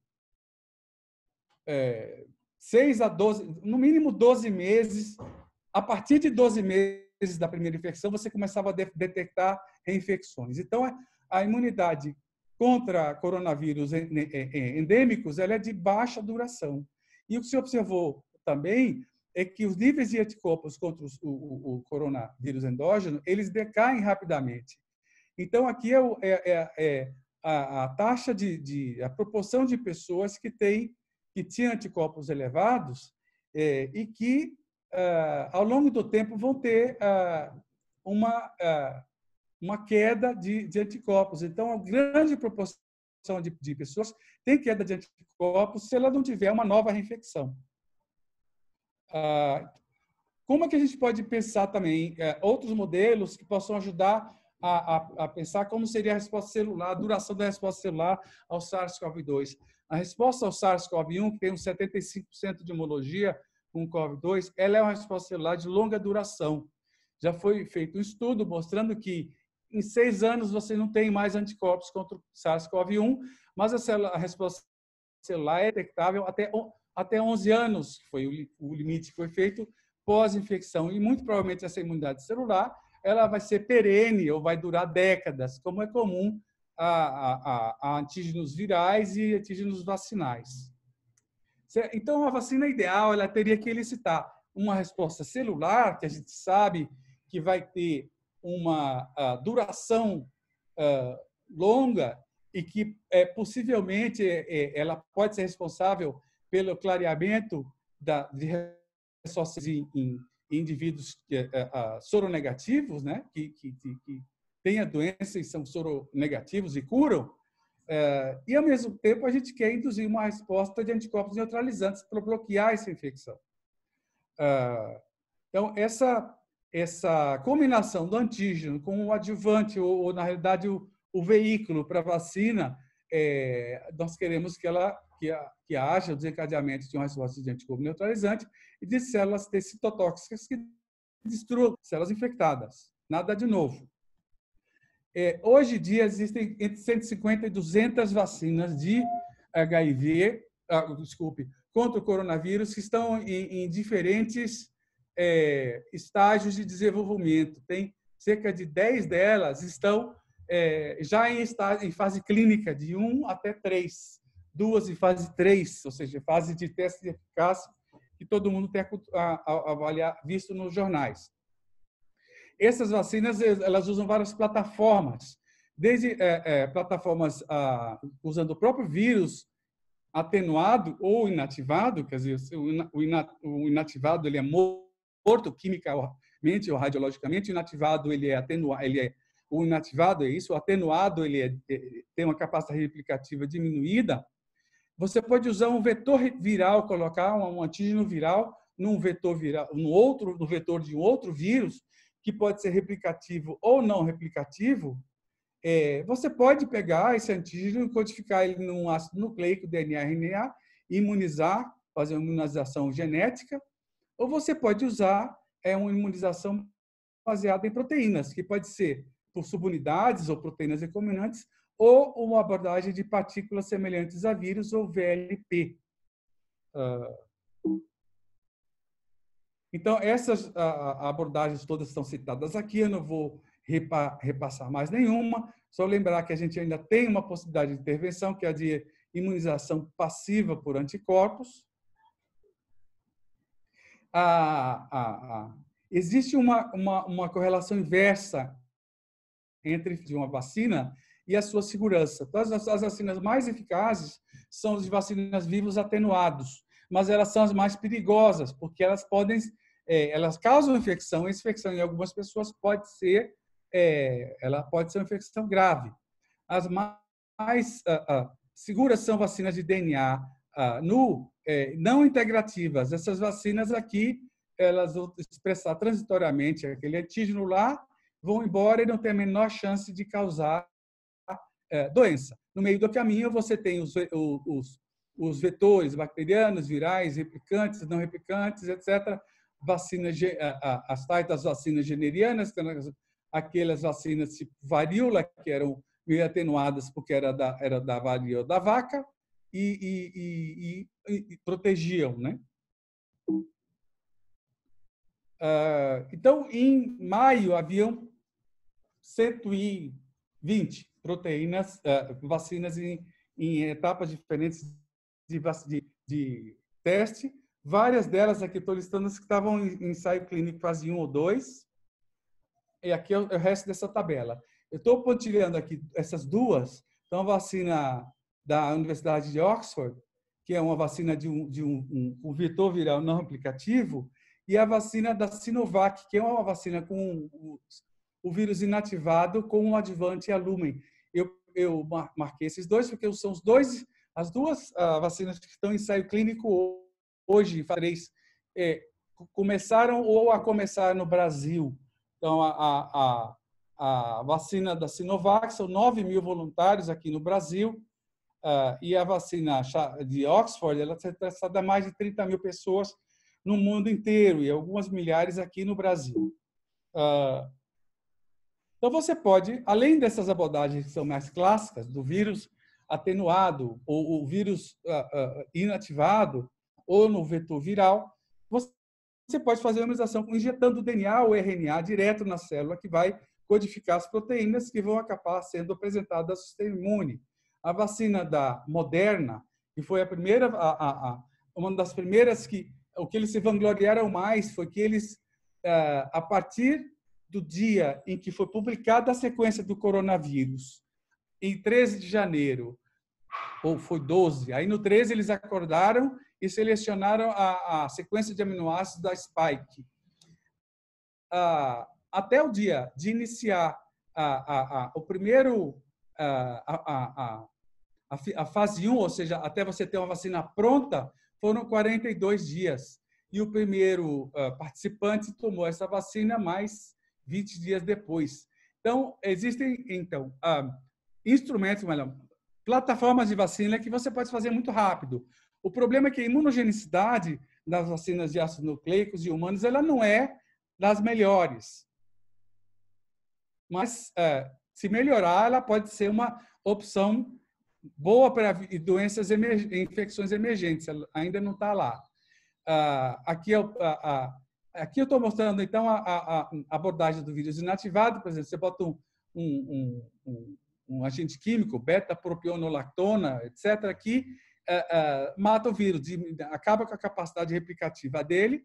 é, 6 a 12, no mínimo 12 meses. A partir de 12 meses da primeira infecção, você começava a detectar reinfecções. Então, a imunidade contra coronavírus endêmicos, ela é de baixa duração. E o que se observou também é que os níveis de anticorpos contra o, o, o coronavírus endógeno, eles decaem rapidamente. Então, aqui é, é, é, é a, a, taxa de, de, a proporção de pessoas que têm que tinham anticorpos elevados é, e que, ah, ao longo do tempo, vão ter ah, uma, ah, uma queda de, de anticorpos. Então, a grande proporção de, de pessoas tem queda de anticorpos se ela não tiver uma nova reinfecção. Ah, como é que a gente pode pensar também é, outros modelos que possam ajudar a, a, a, pensar como seria a resposta celular, a duração da resposta celular ao SARS-CoV-2? A resposta ao SARS-CoV-1, que tem uns 75% de homologia com o CoV-2, ela é uma resposta celular de longa duração. Já foi feito um estudo mostrando que em seis anos você não tem mais anticorpos contra o SARS-CoV-1, mas a, célula, a resposta celular é detectável até, até 11 anos, que foi o, limite que foi feito pós-infecção. E muito provavelmente essa imunidade celular ela vai ser perene ou vai durar décadas, como é comum a, a, a antígenos virais e antígenos vacinais. Então, a vacina ideal ela teria que elicitar uma resposta celular, que a gente sabe que vai ter uma duração longa e que é, possivelmente é, ela pode ser responsável pelo clareamento da, de respostas em, em, indivíduos uh, soronegativos, né, que, que, que têm a doença e são soronegativos e curam, e, ao mesmo tempo, a gente quer induzir uma resposta de anticorpos neutralizantes para bloquear essa infecção. Então, essa essa combinação do antígeno com o adjuvante, ou, ou na realidade, o, o veículo para a vacina, é, nós queremos que ela que, que haja o desencadeamento de uma resposta de anticorpo neutralizante e de células T citotóxicas que destruam células infectadas. Nada de novo. É, hoje em dia existem entre 150 e 200 vacinas de HIV, ah, desculpe, contra o coronavírus que estão em, em diferentes é, estágios de desenvolvimento. Tem cerca de 10 delas estão é, já em, estágio, em fase clínica, de 1 até 3. Duas em fase 3, ou seja, fase de teste de eficácia, que todo mundo tem avaliar, visto nos jornais. Essas vacinas elas usam várias plataformas, desde é, é, plataformas ah, usando o próprio vírus atenuado ou inativado, quer dizer, o inativado ele é morto morto quimicamente ou radiologicamente, o inativado ele é atenuado, ele é o inativado é isso, o atenuado ele é, é, tem uma capacidade replicativa diminuída. Você pode usar um vetor viral, colocar um antígeno viral num vetor viral, no outro, no vetor de um outro vírus que pode ser replicativo ou não replicativo. É, você pode pegar esse antígeno codificar ele num ácido nucleico, DNA, RNA, imunizar, fazer uma imunização genética ou você pode usar é, uma imunização baseada em proteínas, que pode ser por subunidades ou proteínas recombinantes, ou uma abordagem de partículas semelhantes a vírus ou VLP. Ah, então, essas abordagens todas estão citadas aqui, eu não vou repassar mais nenhuma, só lembrar que a gente ainda tem uma possibilidade de intervenção, que é a de imunização passiva por anticorpos, a, a, a, existe uma, uma, uma correlação inversa entre de uma vacina e a sua segurança. Então, as, as vacinas mais eficazes são as vacinas vivos atenuados, mas elas são as mais perigosas, porque elas podem, é, elas causam infecção, essa infecção em algumas pessoas pode ser, é, ela pode ser uma infecção grave. As mais uh, uh, seguras são vacinas de DNA uh, no é, não integrativas. Essas vacinas aqui, elas vão expressar transitoriamente aquele antígeno lá, vão embora e não tem a menor chance de causar é, doença. No meio do caminho, você tem os, os, os vetores bacterianos, virais, replicantes, não replicantes, etc. Vacinas, as tais das vacinas generianas, aquelas vacinas tipo varíola, que eram meio atenuadas porque era da, era da varíola da vaca, e, e, e, e protegiam, né? Uh, então, em maio, haviam 120 proteínas, uh, vacinas em, em, etapas diferentes de, de, de, teste. Várias delas aqui estou listando as que estavam em ensaio clínico fase 1 ou 2. E aqui é o, é o resto dessa tabela. Eu estou pontilhando aqui essas duas. Então, a vacina da Universidade de Oxford, que é uma vacina de um, de um, um, um vetor viral não replicativo, e a vacina da Sinovac, que é uma vacina com o, o vírus inativado com um adjuvante alumen. Eu, eu marquei esses dois porque são os dois, as duas uh, vacinas que estão em ensaio clínico hoje, três, é, começaram ou a começar no Brasil. Então, a, a, a, vacina da Sinovac, são 9 mil voluntários aqui no Brasil, Uh, e a vacina de Oxford, ela está testada a mais de 30 mil pessoas no mundo inteiro e algumas milhares aqui no Brasil. Uh, então, você pode, além dessas abordagens que são mais clássicas, do vírus atenuado ou o vírus uh, inativado ou no vetor viral, você pode fazer a imunização injetando o DNA ou RNA direto na célula, que vai codificar as proteínas que vão acabar sendo apresentadas ao sistema imune. A vacina da Moderna, que foi a primeira, a, a, a, uma das primeiras que o que eles se vangloriaram mais foi que eles, é, a partir do dia em que foi publicada a sequência do coronavírus, em 13 de janeiro, ou foi 12, aí no 13 eles acordaram e selecionaram a, a sequência de aminoácidos da Spike. Ah, até o dia de iniciar a, a, o primeiro a, a, a, fase 1, ou seja, até você ter uma vacina pronta, foram 42 dias. E o primeiro uh, participante tomou essa vacina mais 20 dias depois. Então, existem, então, uh, instrumentos, melhor, plataformas de vacina que você pode fazer muito rápido. O problema é que a imunogenicidade das vacinas de ácidos nucleicos e humanos ela não é das melhores. Mas uh, se melhorar, ela pode ser uma opção boa para doenças, infecções emergentes. Ela ainda não está lá. Ah, aqui, eu, aqui eu estou mostrando, então, a, a, abordagem do vírus inativado. Por exemplo, você bota um, um, um, um agente químico, beta-propionolactona, etc., que ah, ah, mata o vírus, acaba com a capacidade replicativa dele,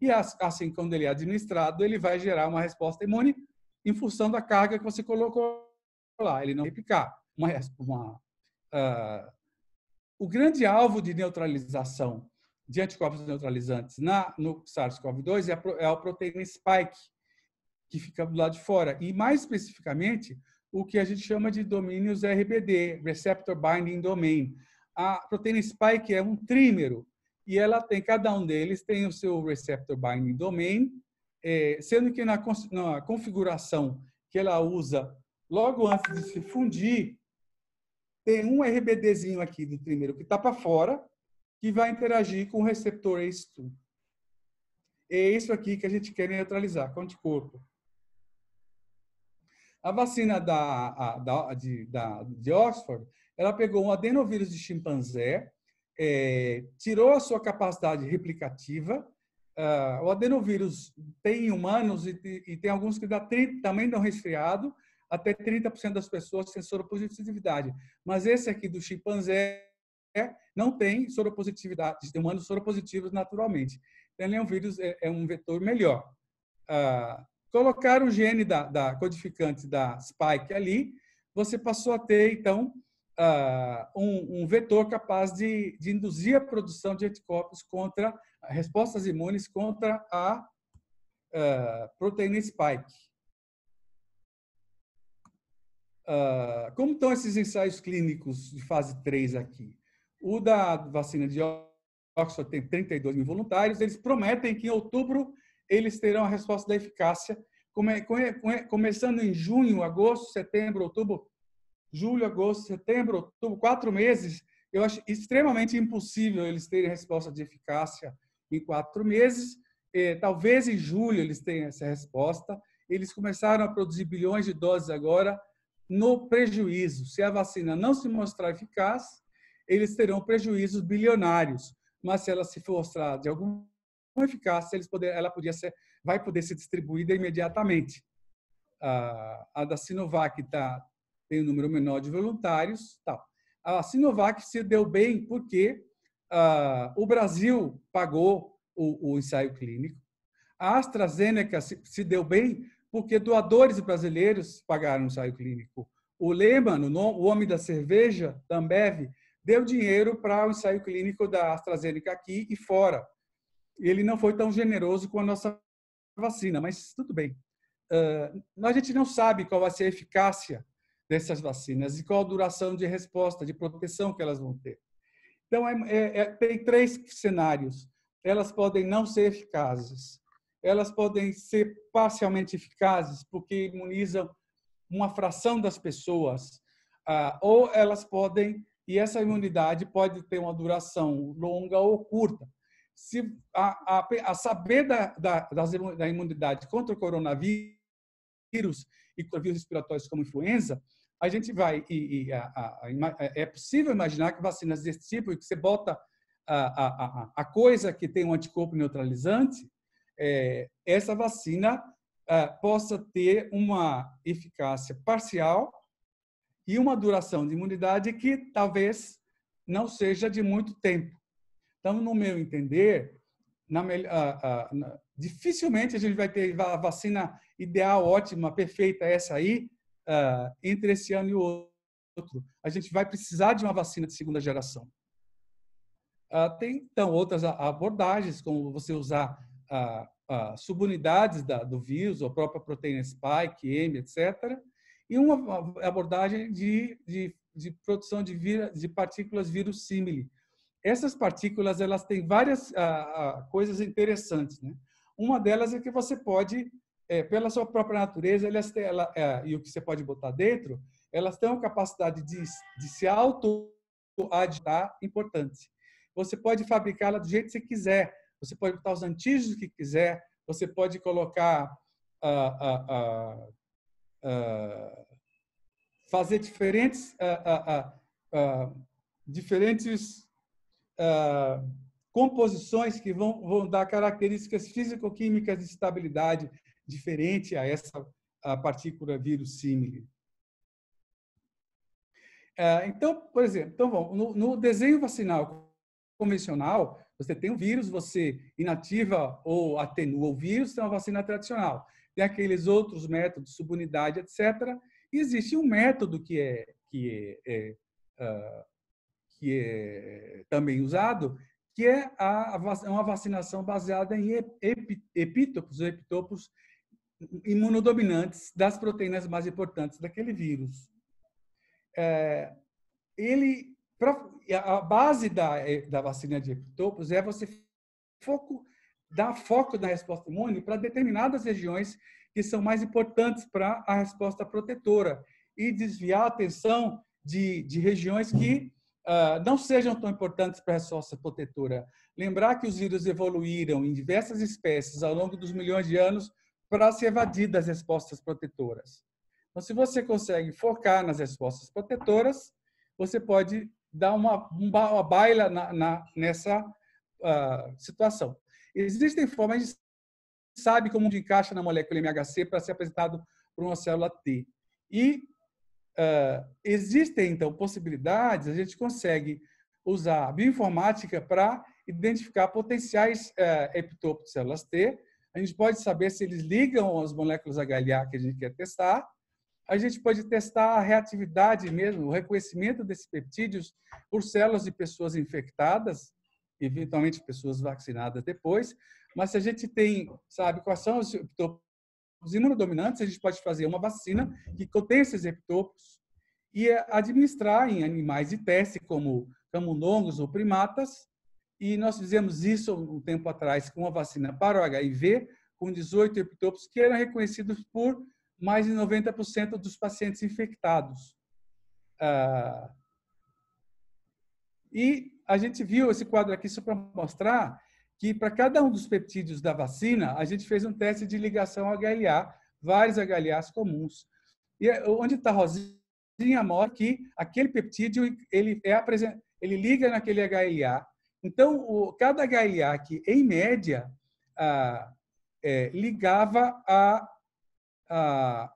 e assim, quando ele é administrado, ele vai gerar uma resposta imune em função da carga que você colocou lá, ele não replicar. Uma, uma, uh, o grande alvo de neutralização de anticorpos neutralizantes na, no SARS-CoV-2 é, a, é a proteína spike, que fica do lado de fora. E, mais especificamente, o que a gente chama de domínios RBD, Receptor Binding Domain. A proteína spike é um trímero e ela tem, cada um deles tem o seu Receptor Binding Domain é, sendo que na, na configuração que ela usa logo antes de se fundir, tem um RBDzinho aqui do primeiro que está para fora, que vai interagir com o receptor ACE2. É isso aqui que a gente quer neutralizar, com anticorpo. A vacina da, a, da, de, da, de Oxford, ela pegou um adenovírus de chimpanzé, é, tirou a sua capacidade replicativa, Uh, o adenovírus tem em humanos e, e, tem alguns que dá 30, também dão resfriado, até 30% das pessoas têm soropositividade. Mas esse aqui do chimpanzé não tem soropositividade, humanos soropositivos naturalmente. Então, ele é um vírus, é, é um vetor melhor. Uh, colocar o gene da, da, codificante da spike ali, você passou a ter, então, uh, um, um, vetor capaz de, de induzir a produção de anticorpos contra respostas imunes contra a uh, proteína spike. Uh, como estão esses ensaios clínicos de fase 3 aqui? O da vacina de Oxford tem 32 mil voluntários. Eles prometem que em outubro eles terão a resposta da eficácia, come, come, começando em junho, agosto, setembro, outubro, julho, agosto, setembro, outubro, quatro meses. Eu acho extremamente impossível eles terem resposta de eficácia em quatro meses. Eh, talvez em julho eles tenham essa resposta. Eles começaram a produzir bilhões de doses agora no prejuízo. Se a vacina não se mostrar eficaz, eles terão prejuízos bilionários. Mas se ela se mostrar de alguma eficácia, eles poder, ela podia ser, vai poder ser distribuída imediatamente. a da Sinovac está tem um número menor de voluntários. Tal. A Sinovac se deu bem porque o Brasil pagou o, o, ensaio clínico. A AstraZeneca se, se, deu bem porque doadores brasileiros pagaram o ensaio clínico. O Lehman, o, o homem da cerveja, da Ambev, deu dinheiro para o ensaio clínico da AstraZeneca aqui e fora. Ele não foi tão generoso com a nossa vacina, mas tudo bem. Uh, a gente não sabe qual vai ser a eficácia dessas vacinas e qual a duração de resposta, de proteção que elas vão ter. Então, é, é, é, tem três cenários. Elas podem não ser eficazes, elas podem ser parcialmente eficazes, porque imunizam uma fração das pessoas, ah, ou elas podem, e essa imunidade pode ter uma duração longa ou curta. Se a, a, a saber da, da, da imunidade contra o coronavírus e contra vírus respiratórios como influenza, a gente vai e, e a, a, é possível imaginar que vacinas desse tipo, que você bota a, a, coisa que tem um anticorpo neutralizante, é, essa vacina é, possa ter uma eficácia parcial e uma duração de imunidade que talvez não seja de muito tempo. Então, no meu entender, na, na, dificilmente a gente vai ter a vacina ideal, ótima, perfeita, essa aí, entre esse ano e o outro. A gente vai precisar de uma vacina de segunda geração. Tem, então, outras abordagens, como você usar subunidades da, do vírus, a própria proteína spike, M, etc. E uma abordagem de, de, de produção de, vira, de partículas vírus simile. Essas partículas elas têm várias coisas interessantes. Né? Uma delas é que você pode é, pela sua própria natureza, elas têm, ela, é, e o que você pode botar dentro, elas têm uma capacidade de, de se auto-agitar importante. Você pode fabricá-la do jeito que você quiser. Você pode botar os antígenos que quiser. Você pode colocar, ah, ah, ah, fazer diferentes, diferentes composições que vão, vão dar características físico-químicas de estabilidade diferente a essa a partícula vírus símile. É, então, por exemplo, então, bom, no, no, desenho vacinal convencional, você tem o vírus, você inativa ou atenua o vírus, tem uma vacina tradicional. Tem aqueles outros métodos, subunidade, etc. E existe um método que é, que é, é uh, que é também usado, que é a, uma vacinação baseada em epítopos, epitopos imunodominantes das proteínas mais importantes daquele vírus. É, ele, a base da, é, da vacina de epitopos é você foco, dar foco na resposta imune para determinadas regiões que são mais importantes para a resposta protetora e desviar a atenção de, de regiões que uh, não sejam tão importantes para a resposta protetora. Lembrar que os vírus evoluíram em diversas espécies ao longo dos milhões de anos para se evadir das respostas protetoras. Então, se você consegue focar nas respostas protetoras, você pode dar uma, uma baila na, na, nessa uh, situação. Existem formas de sabe como encaixa na molécula MHC para ser apresentado por uma célula T. E uh, existem, então, possibilidades, a gente consegue usar a bioinformática para identificar potenciais uh, epitopos de células T, a gente pode saber se eles ligam as moléculas HLA que a gente quer testar. A gente pode testar a reatividade mesmo, o reconhecimento desses peptídeos por células de pessoas infectadas, eventualmente pessoas vacinadas depois. Mas se a gente tem, sabe, quais são os, os imunodominantes, a gente pode fazer uma vacina que contém esses epitopos e administrar em animais de teste, como camundongos ou primatas, e nós fizemos isso um tempo atrás com uma vacina para o HIV, com 18 epitopos que eram reconhecidos por mais de 90% dos pacientes infectados. Ah, e a gente viu esse quadro aqui só para mostrar que para cada um dos peptídeos da vacina, a gente fez um teste de ligação HLA, vários HLAs comuns. E onde está rosinha mostra que aquele peptídeo ele é ele liga naquele HLA então, o, cada HLA que, em média, ah, é, ligava a, a,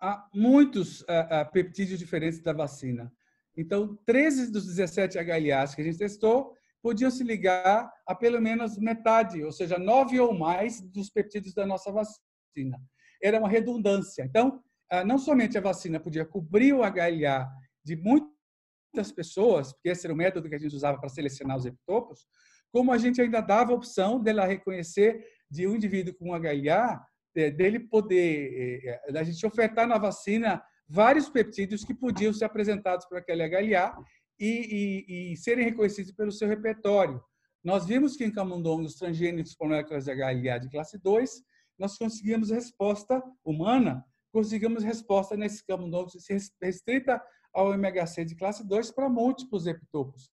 há muitos uh, peptídeos diferentes da vacina. Então, 13 dos 17 HLAs que a gente testou podiam se ligar a pelo menos metade, ou seja, nove ou mais dos peptídeos da nossa vacina. Era uma redundância. Então, uh, não somente a vacina podia cobrir o HLA de muitas pessoas, porque esse era o método que a gente usava para selecionar os epitopos, como a gente ainda dava a opção dela reconhecer de um indivíduo com HLA, dele poder, eh, eh, a gente ofertar na vacina vários peptídeos que podiam ser apresentados por aquele HLA e, e, e serem reconhecidos pelo seu repertório. Nós vimos que em camundongos os transgênicos por moléculas de HLA de classe 2, nós conseguimos resposta humana, conseguimos resposta nesses camundongos restrita ao MHC de classe 2 para múltiplos epitopos.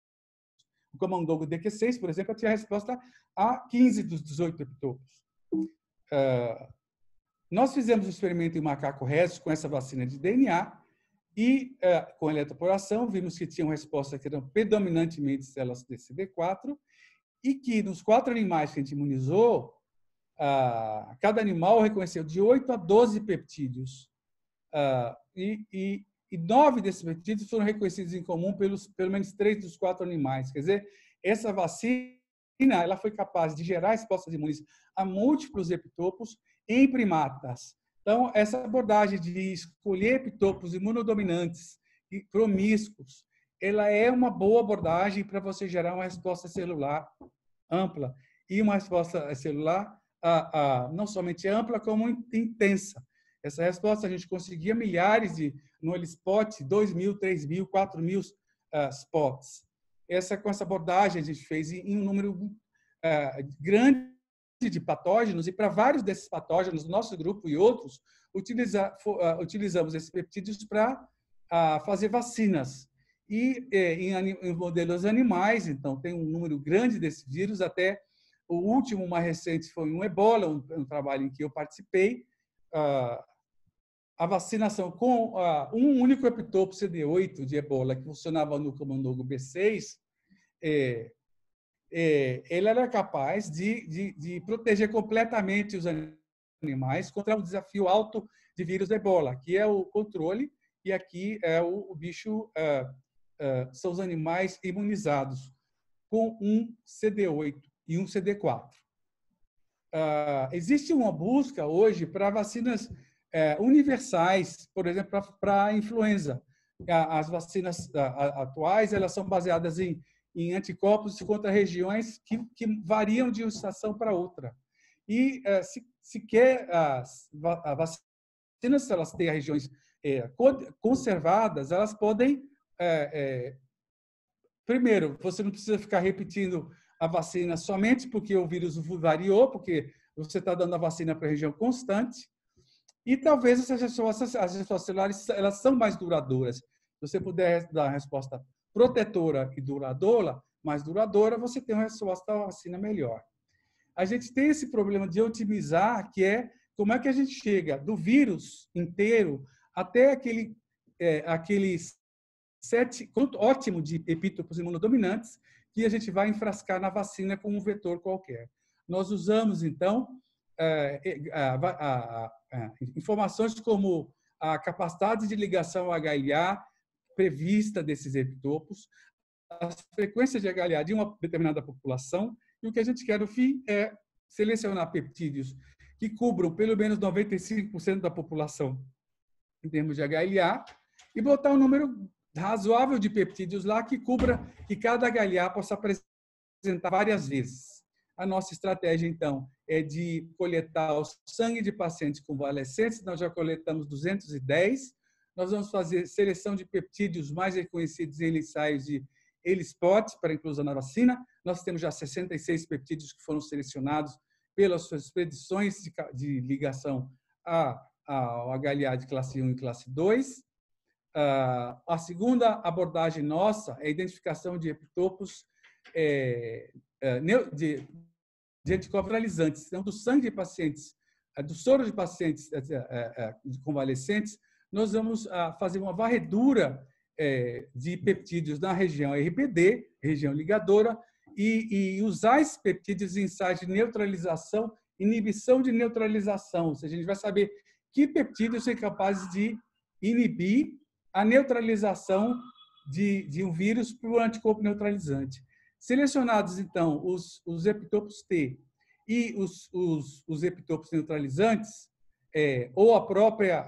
O camundongo DQ6, por exemplo, tinha resposta a 15 dos 18 epitopos. Uh, nós fizemos um experimento em macaco resto com essa vacina de DNA e uh, com eletroporação vimos que tinham resposta que eram predominantemente células de CD4 e que nos quatro animais que a gente imunizou, uh, cada animal reconheceu de 8 a 12 peptídeos. e, e e nove desses peptídeos foram reconhecidos em comum pelos pelo menos três dos quatro animais. Quer dizer, essa vacina ela foi capaz de gerar respostas imunes a múltiplos epitopos em primatas. Então, essa abordagem de escolher epitopos imunodominantes e promíscuos, ela é uma boa abordagem para você gerar uma resposta celular ampla e uma resposta celular ah, ah, não somente ampla, como intensa. Essa resposta a gente conseguia milhares de no spot, 2 mil, 3 mil, 4 mil uh, spots. Essa com essa abordagem a gente fez em, em um número uh, grande de patógenos e para vários desses patógenos, nosso grupo e outros, utiliza, uh, utilizamos esses peptídeos para fazer vacinas. E eh, em, em modelos animais, então, tem um número grande desses vírus, até o último, mais recente, foi um ebola, um, um trabalho em que eu participei, uh, a vacinação com uh, um único epitopo CD8 de ebola que funcionava no camundongo B6, é, é, ele era capaz de, de, de, proteger completamente os animais contra um desafio alto de vírus da ebola, que é o controle, e aqui é o, o bicho, uh, uh, são os animais imunizados com um CD8 e um CD4. Uh, existe uma busca hoje para vacinas é, universais, por exemplo, para a influenza. As vacinas atuais elas são baseadas em, em anticorpos contra regiões que, que variam de uma estação para outra. E é, se, se quer as vacinas, se elas têm regiões é, conservadas, elas podem é, é, primeiro, você não precisa ficar repetindo a vacina somente porque o vírus variou, porque você está dando a vacina para a região constante. E talvez essas respostas, as respostas celulares, elas são mais duradouras. Se você puder dar uma resposta protetora e duradoura, mais duradoura, você tem uma resposta da vacina melhor. A gente tem esse problema de otimizar, que é como é que a gente chega do vírus inteiro até aquele, é, aquele sete, ótimo de epítopos imunodominantes que a gente vai enfrascar na vacina com um vetor qualquer. Nós usamos, então, é, é, informações como a capacidade de ligação HLA prevista desses epitopos, as frequências de HLA de uma determinada população, e o que a gente quer no fim é selecionar peptídeos que cubram pelo menos 95% da população em termos de HLA e botar um número razoável de peptídeos lá que cubra que cada HLA possa apresentar várias vezes. A nossa estratégia, então, é de coletar o sangue de pacientes convalescentes. Nós já coletamos 210. Nós vamos fazer seleção de peptídeos mais reconhecidos em ensaios de ELISPOT para inclusão na vacina. Nós temos já 66 peptídeos que foram selecionados pelas suas predições de, de ligação a, ao HLA de classe 1 e classe 2. Uh, ah, a segunda abordagem nossa é a identificação de epitopos é, de, de anticorpos viralizantes, então do sangue de pacientes, eh, do soro de pacientes eh, eh, convalescentes, nós vamos ah, fazer uma varredura de peptídeos na região RBD, região ligadora, e, usar esses peptídeos em ensaios de neutralização, inibição de neutralização, ou seja, a gente vai saber que peptídeos são capazes de inibir a neutralização de, de um vírus por um anticorpo neutralizante. Selecionados, então, os, os epitopos T e os, os, os epitopos neutralizantes, é, ou a própria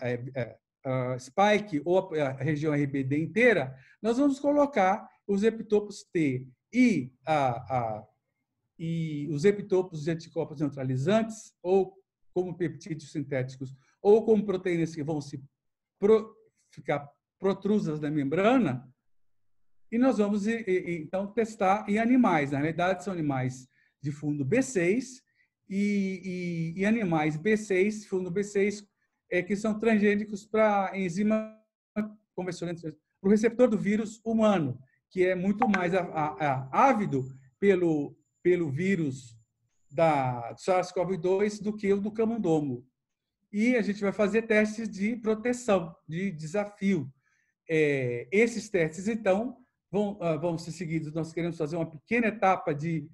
a, a, a spike ou a, região RBD inteira, nós vamos colocar os epitopos T e, a, e os epitopos de anticorpos neutralizantes, ou como peptídeos sintéticos, ou como proteínas que vão se pro, ficar protrusas na membrana, e nós vamos então testar em animais. Na realidade, são animais de fundo B6 e, e, e animais B6, fundo B6, é, que são transgênicos para enzima convencionante, para o receptor do vírus humano, que é muito mais a, a, a, ávido pelo, pelo vírus da SARS-CoV-2 do que o do camundongo. E a gente vai fazer testes de proteção, de desafio. É, esses testes, então, vão, ah, vão ser seguidos. Nós queremos fazer uma pequena etapa de,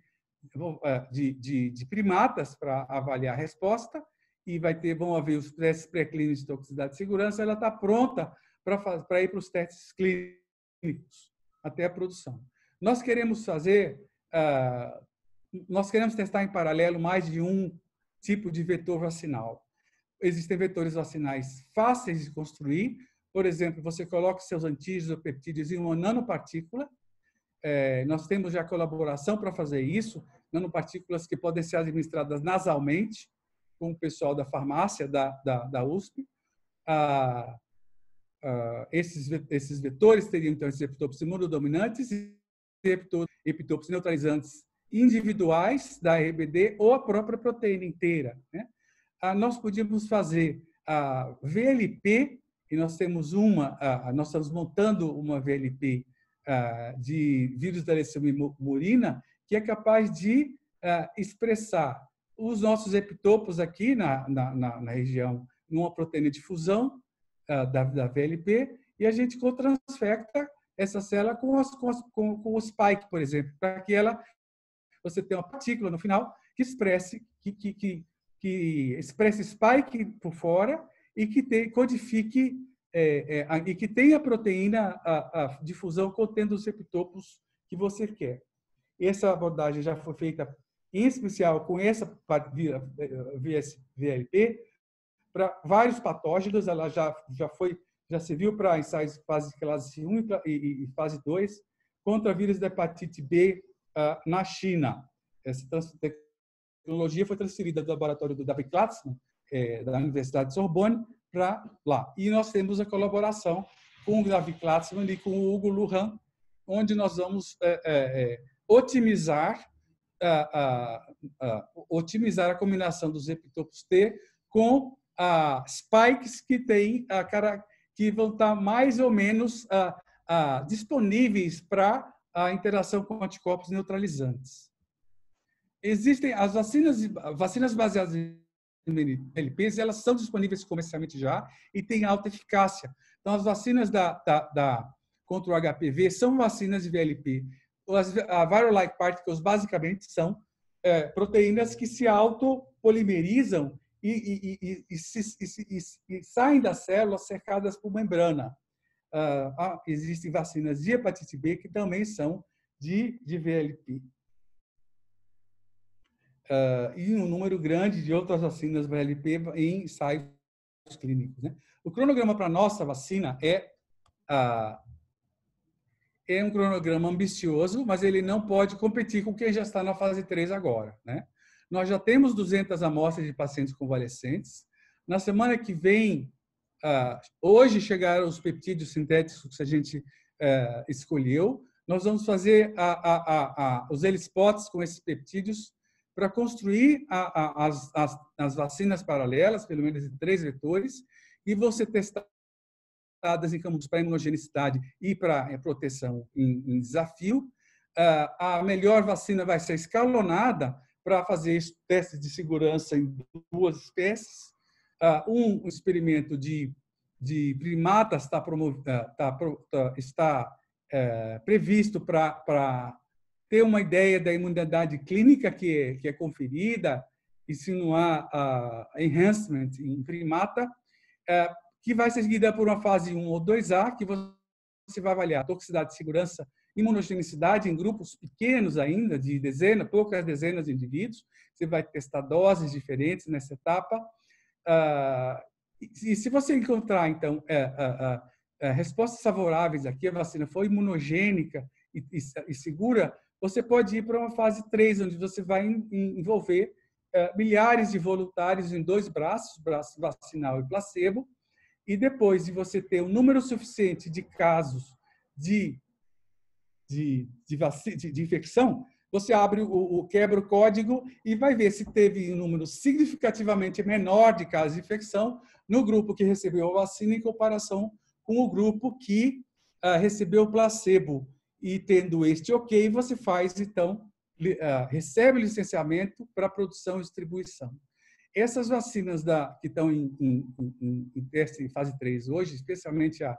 ah, de, de, de primatas para avaliar a resposta e vai ter, vão haver os testes pré-clínicos de toxicidade e segurança. Ela está pronta para ir para os testes clínicos até a produção. Nós queremos fazer, uh, nós queremos testar em paralelo mais de um tipo de vetor vacinal. Existem vetores vacinais fáceis de construir, por exemplo, você coloca seus antígenos ou peptídeos em uma nanopartícula. É, nós temos já colaboração para fazer isso, nanopartículas que podem ser administradas nasalmente, com o pessoal da farmácia da, da, da USP. Ah, ah, esses, esses vetores teriam, então, esses epitopos imunodominantes e epitopos neutralizantes individuais da RBD ou a própria proteína inteira. Né? Ah, nós podíamos fazer a VLP e nós temos uma, nós estamos montando uma VLP de vírus da leucemia murina que é capaz de expressar os nossos epitopos aqui na, na, na região numa proteína de fusão da, da VLP e a gente transfecta essa célula com, as, com, as, com, com o spike, por exemplo, para que ela você tenha uma partícula no final que expresse que, que, que, que expresse spike por fora e que te, codifique é, é, e que tenha a proteína a, a difusão contendo os epitopos que você quer. Essa abordagem já foi feita em especial com essa VLP para vários patógenos, ela já já foi já se viu para ensaios fase classe 1 e, fase 2 contra vírus da hepatite B uh, na China. Essa tecnologia foi transferida do laboratório do David Klatzmann é, da Universidade de Sorbonne para lá. E nós temos a colaboração com o Davi Klatzmann e com o Hugo Lujan, onde nós vamos é, é otimizar a, a, otimizar a combinação dos epitopos T com a spikes que tem a cara que vão estar mais ou menos disponíveis para a interação com anticorpos neutralizantes. Existem as vacinas vacinas baseadas em LPs, elas são disponíveis comercialmente já e têm alta eficácia. Então, as vacinas da, da, da contra o HPV são vacinas de VLP. As, a viral-like particles, basicamente, são é, proteínas que se autopolimerizam e, e, e, e, saem das células cercadas por membrana. Uh, existem vacinas de hepatite B que também são de, de VLP uh, e um número grande de outras vacinas VLP em ensaios clínicos. Né? O cronograma para nossa vacina é uh, é um cronograma ambicioso, mas ele não pode competir com quem já está na fase 3 agora. Né? Nós já temos 200 amostras de pacientes convalescentes. Na semana que vem, uh, hoje chegaram os peptídeos sintéticos que a gente uh, escolheu. Nós vamos fazer a, a, a, os elispots com esses peptídeos para construir as, as, as, vacinas paralelas, pelo menos em três vetores, e vão ser em campos para imunogenicidade e para é, proteção em, em desafio. Ah, a melhor vacina vai ser escalonada para fazer testes de segurança em duas espécies. Ah, um experimento de, de primatas está, está, está, está é, previsto para ter uma ideia da imunidade clínica que é, que é conferida e se não há enhancement em primata, uh, que vai ser seguida por uma fase 1 ou 2A, que você vai avaliar toxicidade de segurança, imunogenicidade em grupos pequenos ainda, de dezenas, poucas dezenas de indivíduos. Você vai testar doses diferentes nessa etapa. Uh, e se você encontrar, então, respostas favoráveis aqui, a vacina foi imunogênica e, segura, você pode ir para uma fase 3, onde você vai envolver é, milhares de voluntários em dois braços, braço vacinal e placebo, e depois de você ter um número suficiente de casos de, de, de, de, de infecção, você abre o, o, quebra o código e vai ver se teve um número significativamente menor de casos de infecção no grupo que recebeu a vacina em comparação com o grupo que uh, recebeu o placebo e tendo este ok, você faz, então, ah, recebe licenciamento para produção e distribuição. Essas vacinas da, que estão em, em, em, em, teste em fase 3 hoje, especialmente a,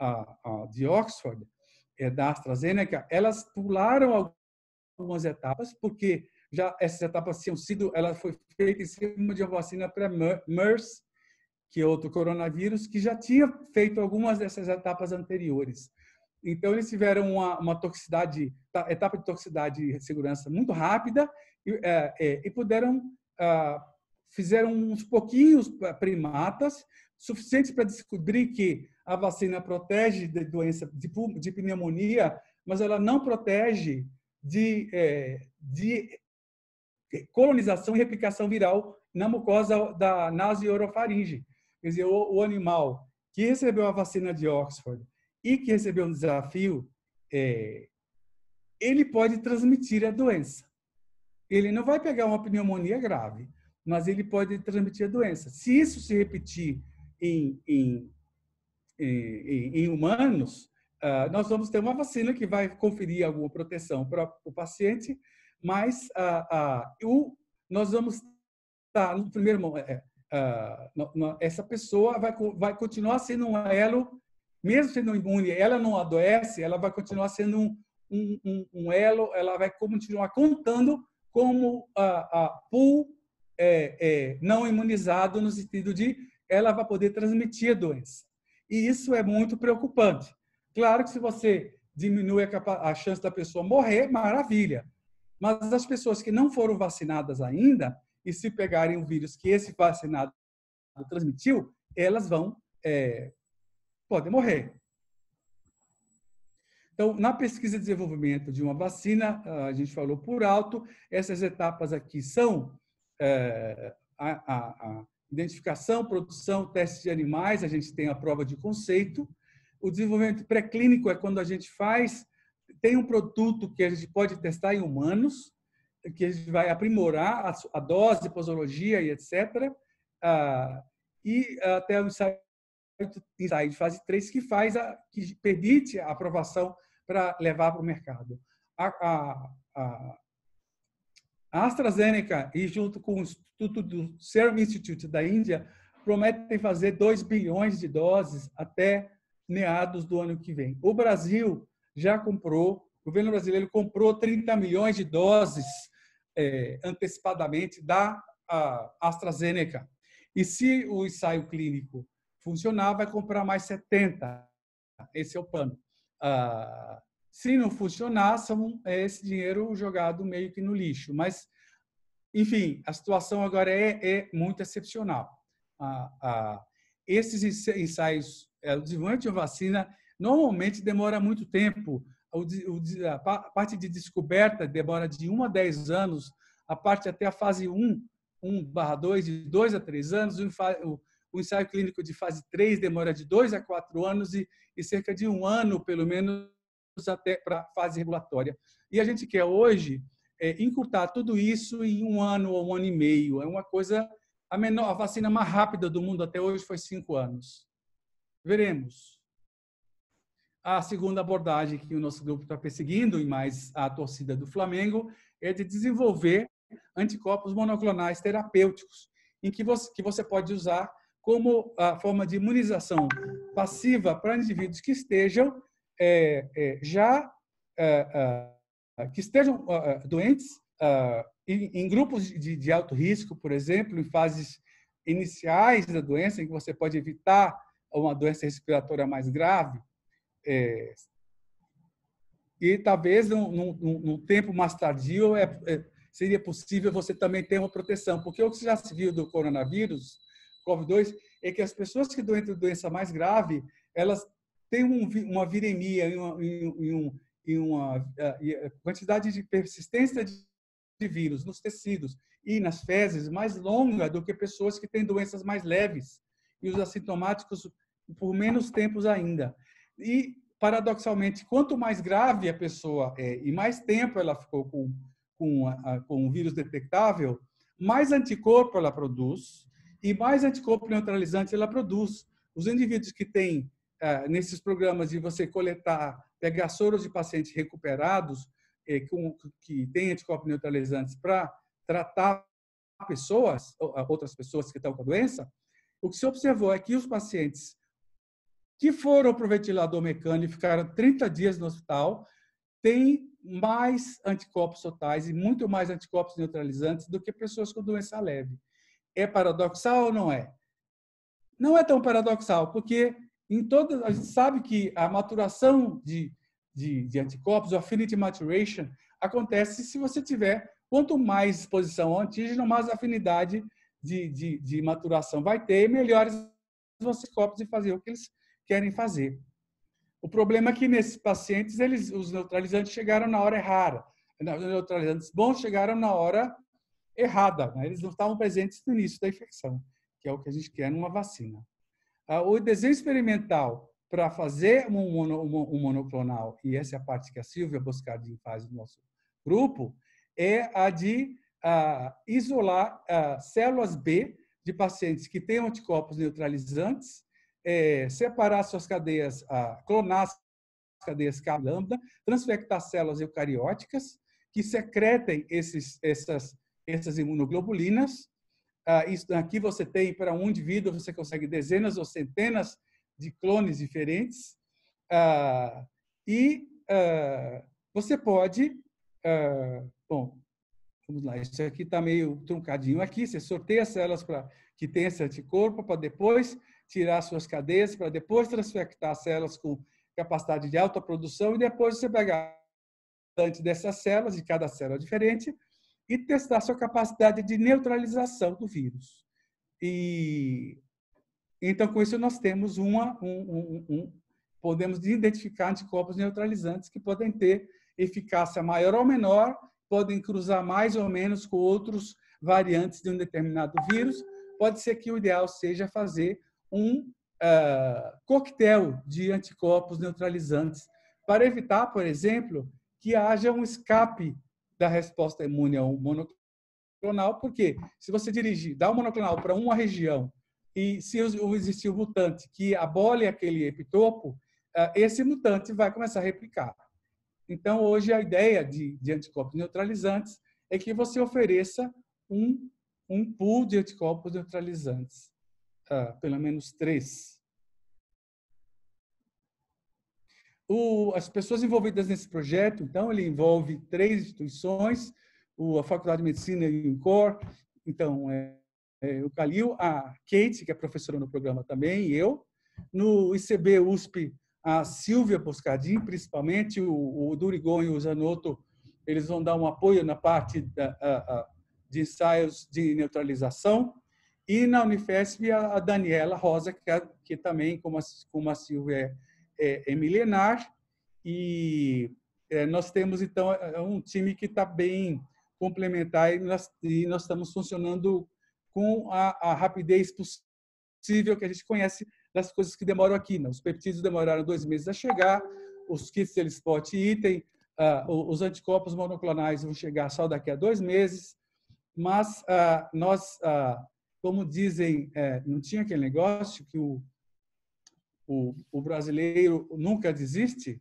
a, a de Oxford, é, da AstraZeneca, elas pularam algumas etapas, porque já essas etapas tinham sido, ela foi feita em cima de uma vacina para MERS, que é outro coronavírus, que já tinha feito algumas dessas etapas anteriores. Então, eles tiveram uma, uma toxicidade, etapa de toxicidade e segurança muito rápida e, é, é, e puderam, ah, fizeram uns pouquinhos primatas, suficientes para descobrir que a vacina protege de doença de, pneumonia, mas ela não protege de, é, de colonização e replicação viral na mucosa da nasoorofaringe. Quer dizer, o, o animal que recebeu a vacina de Oxford e que recebeu um desafio, é, ele pode transmitir a doença. Ele não vai pegar uma pneumonia grave, mas ele pode transmitir a doença. Se isso se repetir em, em, em, em humanos, uh, nós vamos ter uma vacina que vai conferir alguma proteção para o paciente, mas uh, uh, o, nós vamos estar, no primeiro momento, é, essa pessoa vai, vai continuar sendo um elo mesmo sendo imune, ela não adoece, ela vai continuar sendo um, um, um, um elo, ela vai continuar contando como a, a pool é, é, não imunizado, no sentido de ela vai poder transmitir a doença. E isso é muito preocupante. Claro que se você diminui a, a chance da pessoa morrer, maravilha. Mas as pessoas que não foram vacinadas ainda, e se pegarem o vírus que esse vacinado transmitiu, elas vão é, podem morrer. Então, na pesquisa e desenvolvimento de uma vacina, a gente falou por alto, essas etapas aqui são é, a, a, a, identificação, produção, teste de animais, a gente tem a prova de conceito. O desenvolvimento pré-clínico é quando a gente faz, tem um produto que a gente pode testar em humanos, que a gente vai aprimorar a, a dose, posologia e etc. Ah, e até o ensaio ensaio de fase 3 que faz a, que permite a aprovação para levar para o mercado. A, a, a, a, AstraZeneca e junto com o Instituto do Serum Institute da Índia prometem fazer 2 bilhões de doses até meados do ano que vem. O Brasil já comprou, o governo brasileiro comprou 30 milhões de doses é, antecipadamente da AstraZeneca. E se o ensaio clínico funcionar, vai comprar mais 70. Esse é o plano. Ah, se não funcionar, são, é esse dinheiro jogado meio que no lixo. Mas, enfim, a situação agora é, é muito excepcional. Ah, ah, esses ensaios, é, o desenvolvimento de uma vacina, normalmente demora muito tempo. a parte de descoberta demora de 1 a 10 anos, a parte até a fase 1, 1 barra 2, de 2 a 3 anos, o ensaio clínico de fase 3 demora de 2 a 4 anos e, e cerca de um ano, pelo menos, até para a fase regulatória. E a gente quer hoje é, encurtar tudo isso em um ano ou um ano e meio. É uma coisa. A, menor, a vacina mais rápida do mundo até hoje foi cinco anos. Veremos. A segunda abordagem que o nosso grupo está perseguindo, e mais a torcida do Flamengo, é de desenvolver anticorpos monoclonais terapêuticos, em que você, que você pode usar como a forma de imunização passiva para indivíduos que estejam é, é, já é, é que estejam doentes uh, em, em, grupos de, de alto risco, por exemplo, em fases iniciais da doença, em que você pode evitar uma doença respiratória mais grave, é, e talvez num, num, num, tempo mais tardio é, é, seria possível você também ter uma proteção, porque o que já se viu do coronavírus, COVID-2, é que as pessoas que doem doença mais grave, elas têm um, uma viremia e uma, e e uma quantidade de persistência de vírus nos tecidos e nas fezes mais longa do que pessoas que têm doenças mais leves e os assintomáticos por menos tempos ainda. E, paradoxalmente, quanto mais grave a pessoa é e mais tempo ela ficou com, com, a, com o vírus detectável, mais anticorpo ela produz e mais anticorpo neutralizante ela produz. Os indivíduos que têm, ah, nesses programas de você coletar, pegar soros de pacientes recuperados, eh, que têm anticorpos neutralizantes para tratar pessoas, outras pessoas que estão com a doença, o que se observou é que os pacientes que foram para o ventilador mecânico e ficaram 30 dias no hospital têm mais anticorpos totais e muito mais anticorpos neutralizantes do que pessoas com doença leve. É paradoxal ou não é? Não é tão paradoxal, porque em todas a gente sabe que a maturação de, de, de anticorpos, o affinity maturation, acontece se você tiver quanto mais exposição ao antígeno, mais afinidade de, de, de maturação vai ter, melhores os anticorpos de fazer o que eles querem fazer. O problema é que nesses pacientes, eles, os neutralizantes chegaram na hora errada. Os neutralizantes bons chegaram na hora errada. Né? Eles não estavam presentes no início da infecção, que é o que a gente quer numa vacina. Ah, o desenho experimental para fazer um, mono, um monoclonal, e essa é a parte que a Silvia Boscardin faz no nosso grupo, é a de ah, isolar ah, células B de pacientes que têm anticorpos neutralizantes, é, separar suas cadeias, clonar as cadeias K-lambda, transfectar células eucarióticas que secretem esses, essas essas imunoglobulinas. Ah, isso aqui você tem para um indivíduo, você consegue dezenas ou centenas de clones diferentes. Ah, e ah, você pode, bom, vamos lá, isso aqui está meio truncadinho aqui, você sorteia as células para que tem esse anticorpo para depois tirar suas cadeias, para depois transfectar células com capacidade de alta produção e depois você pegar dessas células, de cada célula diferente, e testar sua capacidade de neutralização do vírus. E então com isso nós temos uma um, um, um, podemos identificar anticorpos neutralizantes que podem ter eficácia maior ou menor, podem cruzar mais ou menos com outros variantes de um determinado vírus. Pode ser que o ideal seja fazer um uh, coquetel de anticorpos neutralizantes para evitar, por exemplo, que haja um escape da resposta imune ao monoclonal, porque se você dirigir, dar o um monoclonal para uma região e se existir um mutante que abole aquele epitopo, eh, esse mutante vai começar a replicar. Então, hoje, a ideia de, de anticorpos neutralizantes é que você ofereça um, um pool de anticorpos neutralizantes, uh, pelo menos três. O, as pessoas envolvidas nesse projeto, então, ele envolve três instituições, o, a Faculdade de Medicina e o INCOR, então, é, é, o Calil, a Kate, que é professora no programa também, e eu. No ICB USP, a Silvia Boscadin, principalmente, o, o Durigon e o Zanotto, eles vão dar um apoio na parte da, a, a, de ensaios de neutralização. E na Unifesp, a, a Daniela Rosa, que, que também, como a, como a Silvia é é, é milenar e é, nós temos então é, é um time que está bem complementar e nós, e nós, estamos funcionando com a, a, rapidez possível que a gente conhece das coisas que demoram aqui. Né? Os peptídeos demoraram dois meses a chegar, os kits de spot item, uh, os anticorpos monoclonais vão chegar só daqui a dois meses, mas uh, nós, uh, como dizem, eh, não tinha aquele negócio que o o, o brasileiro nunca desiste,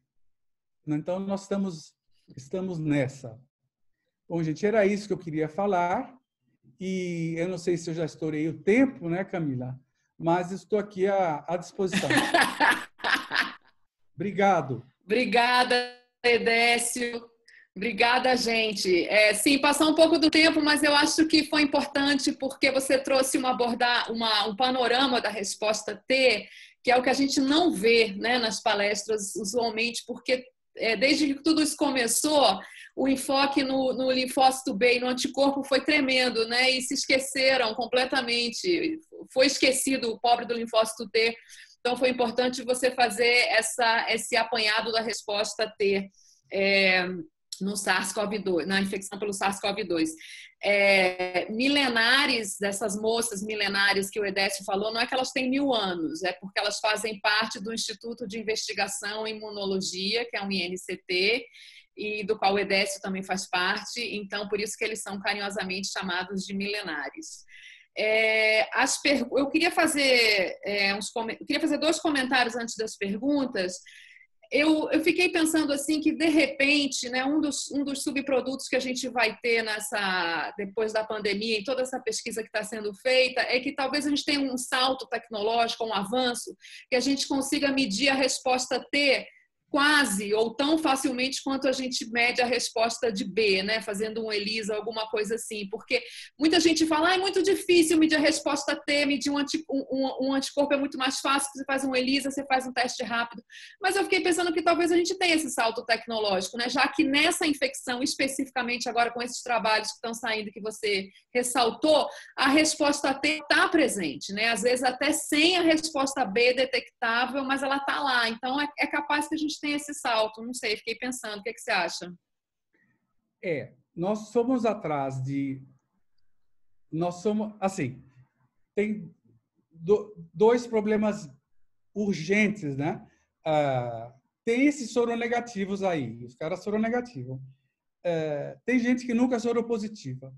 então nós estamos, estamos nessa. Bom, gente, era isso que eu queria falar. E eu não sei se eu já estourei o tempo, né, Camila? Mas estou aqui à, à disposição. Obrigado. Obrigada, Edécio. Obrigada, gente. É, sim, passou um pouco do tempo, mas eu acho que foi importante porque você trouxe uma abordar, uma, um panorama da resposta T, que é o que a gente não vê né, nas palestras usualmente, porque é, desde que tudo isso começou, o enfoque no, no linfócito B e no anticorpo foi tremendo, né? E se esqueceram completamente. Foi esquecido o pobre do linfócito T. Então, foi importante você fazer essa, esse apanhado da resposta T. É, no SARS-CoV-2, na infecção pelo SARS-CoV-2. É, milenares dessas moças milenares que o Edécio falou, não é que elas têm mil anos, é porque elas fazem parte do Instituto de Investigação em Imunologia, que é um INCT, e do qual o Edécio também faz parte, então por isso que eles são carinhosamente chamados de milenares. É, per... Eu queria fazer é, uns eu queria fazer dois comentários antes das perguntas eu, eu fiquei pensando assim que de repente, né, um dos, um dos subprodutos que a gente vai ter nessa depois da pandemia e toda essa pesquisa que está sendo feita é que talvez a gente tenha um salto tecnológico, um avanço, que a gente consiga medir a resposta T quase ou tão facilmente quanto a gente mede a resposta de B, né? Fazendo um ELISA, alguma coisa assim. Porque muita gente fala, ah, é muito difícil medir a resposta T, medir um, anti, um, um anticorpo é muito mais fácil, você faz um ELISA, você faz um teste rápido. Mas eu fiquei pensando que talvez a gente tenha esse salto tecnológico, né? Já que nessa infecção, especificamente agora com esses trabalhos que estão saindo, que você ressaltou, a resposta T está presente, né? Às vezes até sem a resposta B detectável, mas ela está lá. Então é, é capaz que a gente tem esse salto? Não sei, fiquei pensando. O que, é que você acha? É, nós somos atrás de. Nós somos. Assim, tem do, dois problemas urgentes, né? Uh, tem esses soronegativos aí, os caras soronegativos. Uh, tem gente que nunca soropositiva.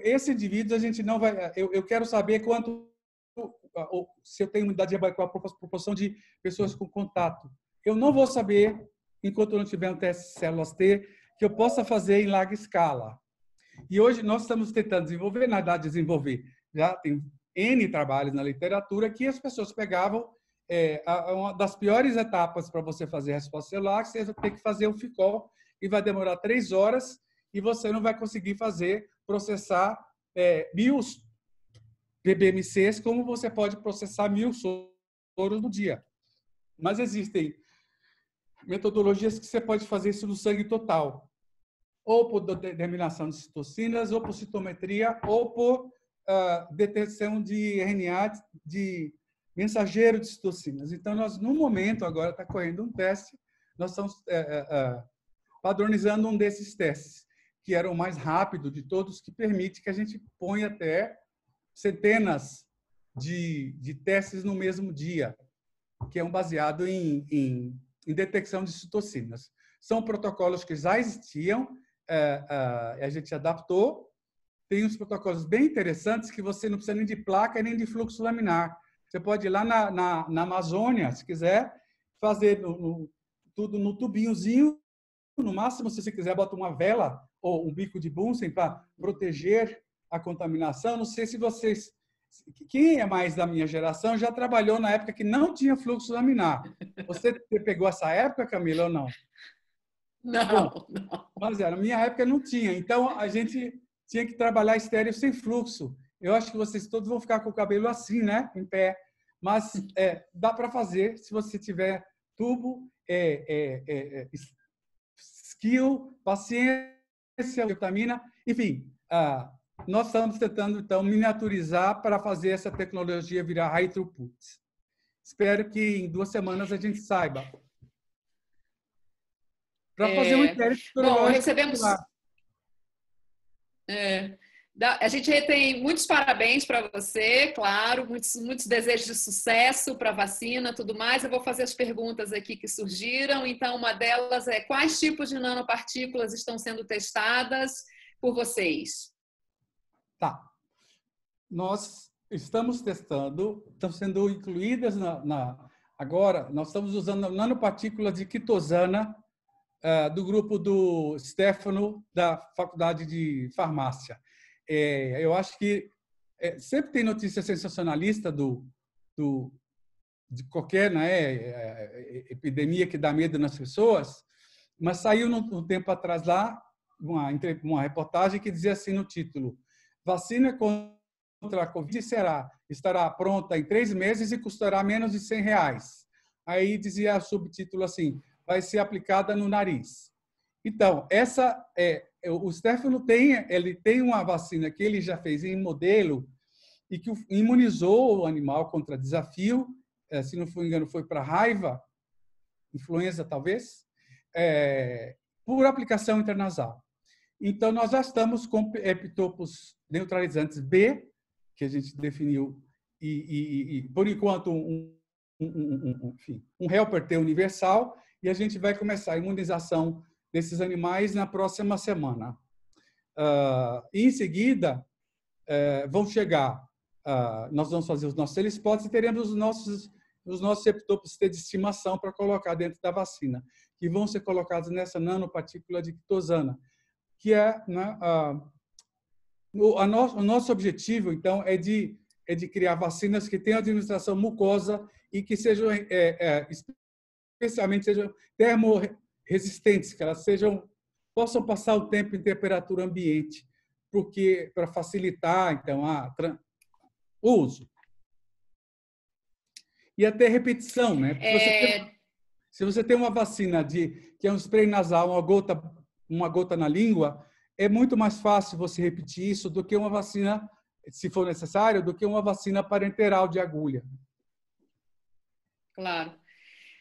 Esse indivíduo a gente não vai. Eu, eu quero saber quanto. Se eu tenho imunidade com a proporção de pessoas com contato eu não vou saber, enquanto não tiver um teste de células T, que eu possa fazer em larga escala. E hoje nós estamos tentando desenvolver, na verdade, desenvolver. Já tem N trabalhos na literatura que as pessoas pegavam é, uma das piores etapas para você fazer a resposta celular, você vai ter que fazer o FICOL e vai demorar três horas e você não vai conseguir fazer, processar é, mil PBMCs como você pode processar mil soros no dia. Mas existem metodologias que você pode fazer isso no sangue total, ou por determinação de citocinas, ou por citometria, ou por uh, detecção de RNA de mensageiro de citocinas. Então, nós, no momento, agora está correndo um teste, nós estamos uh, uh, padronizando um desses testes, que era o mais rápido de todos, que permite que a gente ponha até centenas de, de testes no mesmo dia, que é um baseado em, em em detecção de citocinas. São protocolos que já existiam, é, é, a gente adaptou. Tem uns protocolos bem interessantes que você não precisa nem de placa nem de fluxo laminar. Você pode ir lá na, na, na Amazônia, se quiser, fazer no, no, tudo no tubinhozinho. No máximo, se você quiser, bota uma vela ou um bico de Bunsen para proteger a contaminação. Não sei se vocês quem é mais da minha geração já trabalhou na época que não tinha fluxo laminar. Você pegou essa época, Camila, ou não? Não, não. Mas era, na minha época não tinha. Então, a gente tinha que trabalhar estéreo sem fluxo. Eu acho que vocês todos vão ficar com o cabelo assim, né? Em pé. Mas é, dá para fazer se você tiver tubo, é, é, é, é skill, paciência, vitamina, enfim. Ah, nós estamos tentando, então, miniaturizar para fazer essa tecnologia virar high throughput. Espero que em duas semanas a gente saiba. Para fazer um é, inquérito Bom, recebemos... É, a gente tem muitos parabéns para você, claro, muitos, muitos desejos de sucesso para a vacina, tudo mais. Eu vou fazer as perguntas aqui que surgiram. Então, uma delas é quais tipos de nanopartículas estão sendo testadas por vocês? Tá. Nós estamos testando, estão sendo incluídas na, na agora, nós estamos usando nanopartículas de quitosana uh, do grupo do Stefano, da Faculdade de Farmácia. É, eu acho que é, sempre tem notícia sensacionalista do, do, de qualquer né, é, é, epidemia que dá medo nas pessoas, mas saiu um tempo atrás lá uma, uma reportagem que dizia assim no título: Vacina contra a Covid será, estará pronta em três meses e custará menos de 100 reais. Aí dizia subtítulo assim: vai ser aplicada no nariz. Então, essa é, o Stefano tem, ele tem uma vacina que ele já fez em modelo e que imunizou o animal contra desafio, é, se não for engano, foi para raiva, influenza talvez, é, por aplicação intranasal. Então, nós já estamos com epitopos neutralizantes B, que a gente definiu, e, e, e por enquanto, um, um, um, enfim, um helper T universal, e a gente vai começar a imunização desses animais na próxima semana. Uh, em seguida, uh, vão chegar, uh, nós vamos fazer os nossos telespots e teremos os nossos, os nossos epitopos de estimação para colocar dentro da vacina, que vão ser colocados nessa nanopartícula de quitosana, que é né, o, no, o nosso objetivo, então, é de, é de criar vacinas que tenham administração mucosa e que sejam, é, é, especialmente, sejam termo resistentes, que elas sejam possam passar o tempo em temperatura ambiente, porque para facilitar então a o uso e até repetição, né? É... Se você tem uma vacina de que é um spray nasal, uma gota uma gota na língua, é muito mais fácil você repetir isso do que uma vacina, se for necessário, do que uma vacina parenteral de agulha. Claro.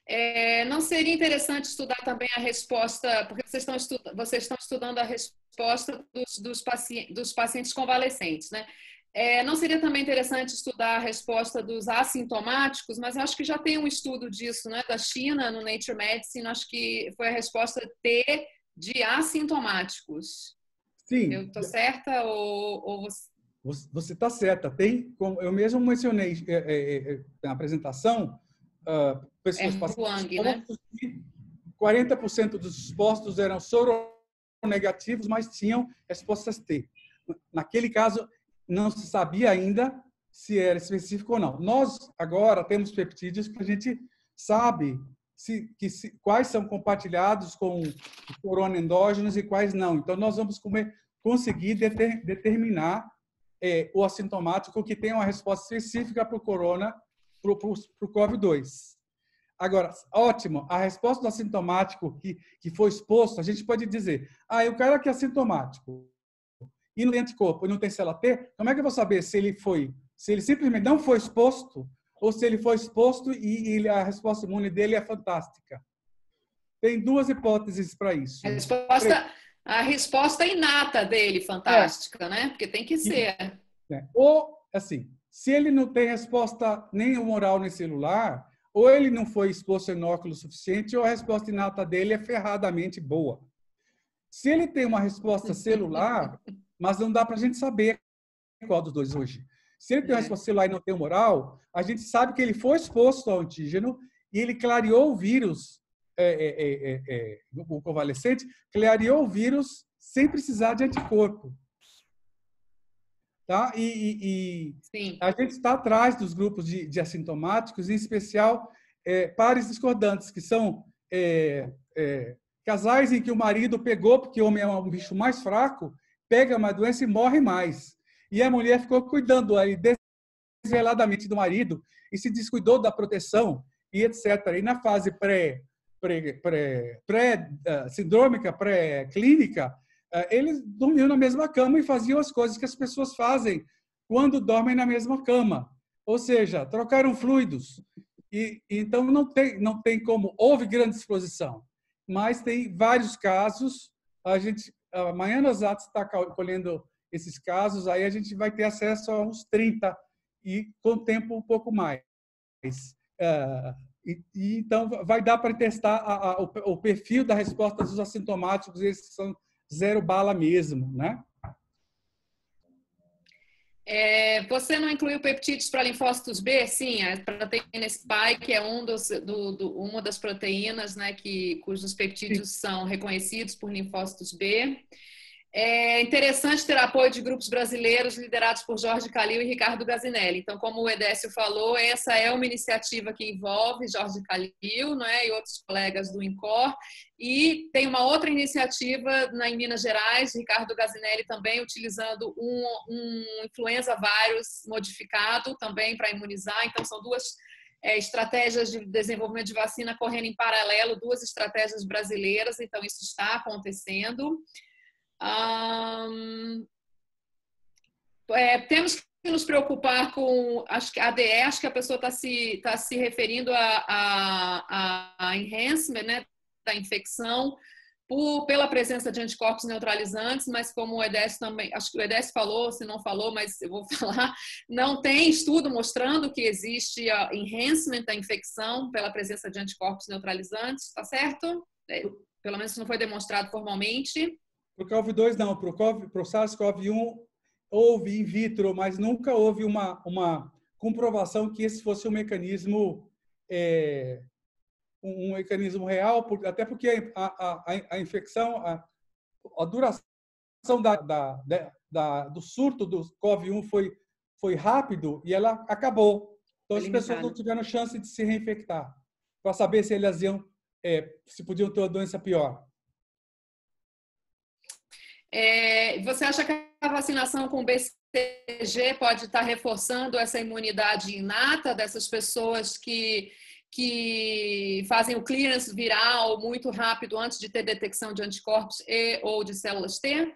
É, não seria interessante estudar também a resposta, porque vocês estão, vocês estão estudando a resposta dos, dos, pacientes, dos pacientes convalescentes, né? É, não seria também interessante estudar a resposta dos assintomáticos, mas acho que já tem um estudo disso, né, da China, no Nature Medicine, acho que foi a resposta T de assintomáticos. Sim. Eu estou certa ou, ou você... Você está certa. Tem, como eu mesmo mencionei é, é, é na apresentação, uh, pessoas é, pacientes né? 40% dos expostos eram soronegativos, mas tinham respostas T. Naquele caso, não se sabia ainda se era específico ou não. Nós, agora, temos peptídeos que a gente sabe se, que se, quais são compartilhados com corona endógenos e quais não. Então, nós vamos comer, conseguir deter, determinar é, o assintomático que tem uma resposta específica para o corona, para o COVID-2. Agora, ótimo, a resposta do assintomático que, que foi exposto, a gente pode dizer, ah, o cara que é assintomático e no anticorpo e não tem célula T, como é que eu vou saber se ele foi, se ele simplesmente não foi exposto ou se ele foi exposto e, e a resposta imune dele é fantástica? Tem duas hipóteses para isso. A resposta, a resposta inata dele, fantástica, é. né? Porque tem que ser. É. Ou, assim, se ele não tem resposta nem humoral nem celular, ou ele não foi exposto a inóculo suficiente, ou a resposta inata dele é ferradamente boa. Se ele tem uma resposta celular, mas não dá para a gente saber qual dos dois hoje. Se ele tem uma é. resposta celular e não tem moral, a gente sabe que ele foi exposto ao antígeno e ele clareou o vírus, é, é, é, é, o convalescente, clareou o vírus sem precisar de anticorpo. Tá? E, e a gente está atrás dos grupos de, de assintomáticos, em especial é, pares discordantes, que são é, é, casais em que o marido pegou, porque o homem é um bicho mais fraco, pega uma doença e morre mais. E a mulher ficou cuidando aí desveladamente do marido e se descuidou da proteção e etc. E na fase pré, pré, pré, pré uh, sindrômica, pré-clínica, é, eles dormiam na mesma cama e faziam as coisas que as pessoas fazem quando dormem na mesma cama. Ou seja, trocaram fluidos. E, então não tem, não tem como. Houve grande exposição, mas tem vários casos. A gente, amanhã atas está colhendo esses casos, aí a gente vai ter acesso a uns 30 e com tempo um pouco mais. Uh, e, e, então vai dar para testar a, a, o, o, perfil da resposta dos assintomáticos, esses são zero bala mesmo, né? É, você não incluiu peptídeos para linfócitos B? Sim, a proteína spike é um dos, do, do, uma das proteínas né, que, cujos peptídeos Sim. são reconhecidos por linfócitos B. É interessante ter apoio de grupos brasileiros liderados por Jorge Calil e Ricardo Gazinelli. Então, como o Edécio falou, essa é uma iniciativa que envolve Jorge Calil né, e outros colegas do INCOR. E tem uma outra iniciativa na, em Minas Gerais, Ricardo Gazinelli também utilizando um, um influenza vírus modificado também para imunizar. Então, são duas é, estratégias de desenvolvimento de vacina correndo em paralelo, duas estratégias brasileiras. Então, isso está acontecendo é, temos que nos preocupar com acho que ADE, acho que a pessoa está se, tá se referindo a, a, a enhancement né, da infecção por, pela presença de anticorpos neutralizantes, mas como o EDS também, acho que o EDS falou, se não falou, mas eu vou falar, não tem estudo mostrando que existe enhancement da infecção pela presença de anticorpos neutralizantes, tá certo? É, pelo menos não foi demonstrado formalmente. Para o COV-2, não. Para o SARS-CoV-1, houve in vitro, mas nunca houve uma, uma comprovação que esse fosse um mecanismo é, um mecanismo real, até porque a, a, a infecção, a, a duração da, da, da, do surto do COV-1 foi, foi rápido e ela acabou. Então, as pessoas não tiveram chance de se reinfectar para saber se elas iam, é, se podiam ter uma doença pior. É, você acha que a vacinação com BCG pode estar reforçando essa imunidade inata dessas pessoas que, que fazem o clearance viral muito rápido antes de ter detecção de anticorpos e ou de células T?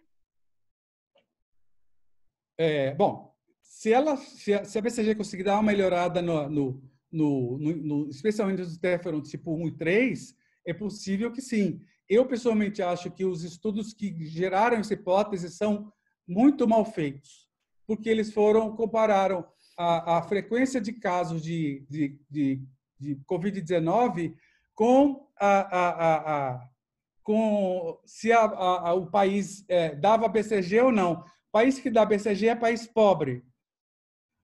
É, bom, se, ela, se a, se a BCG conseguir dar uma melhorada no, no, no, no especialmente nos interferon tipo 1 e 3, é possível que sim. Eu, pessoalmente, acho que os estudos que geraram essa hipótese são muito mal feitos, porque eles foram, compararam a, a frequência de casos de, de, de, de Covid-19 com, a, a, a, com se o país é, dava BCG ou não. País que dá BCG é país pobre.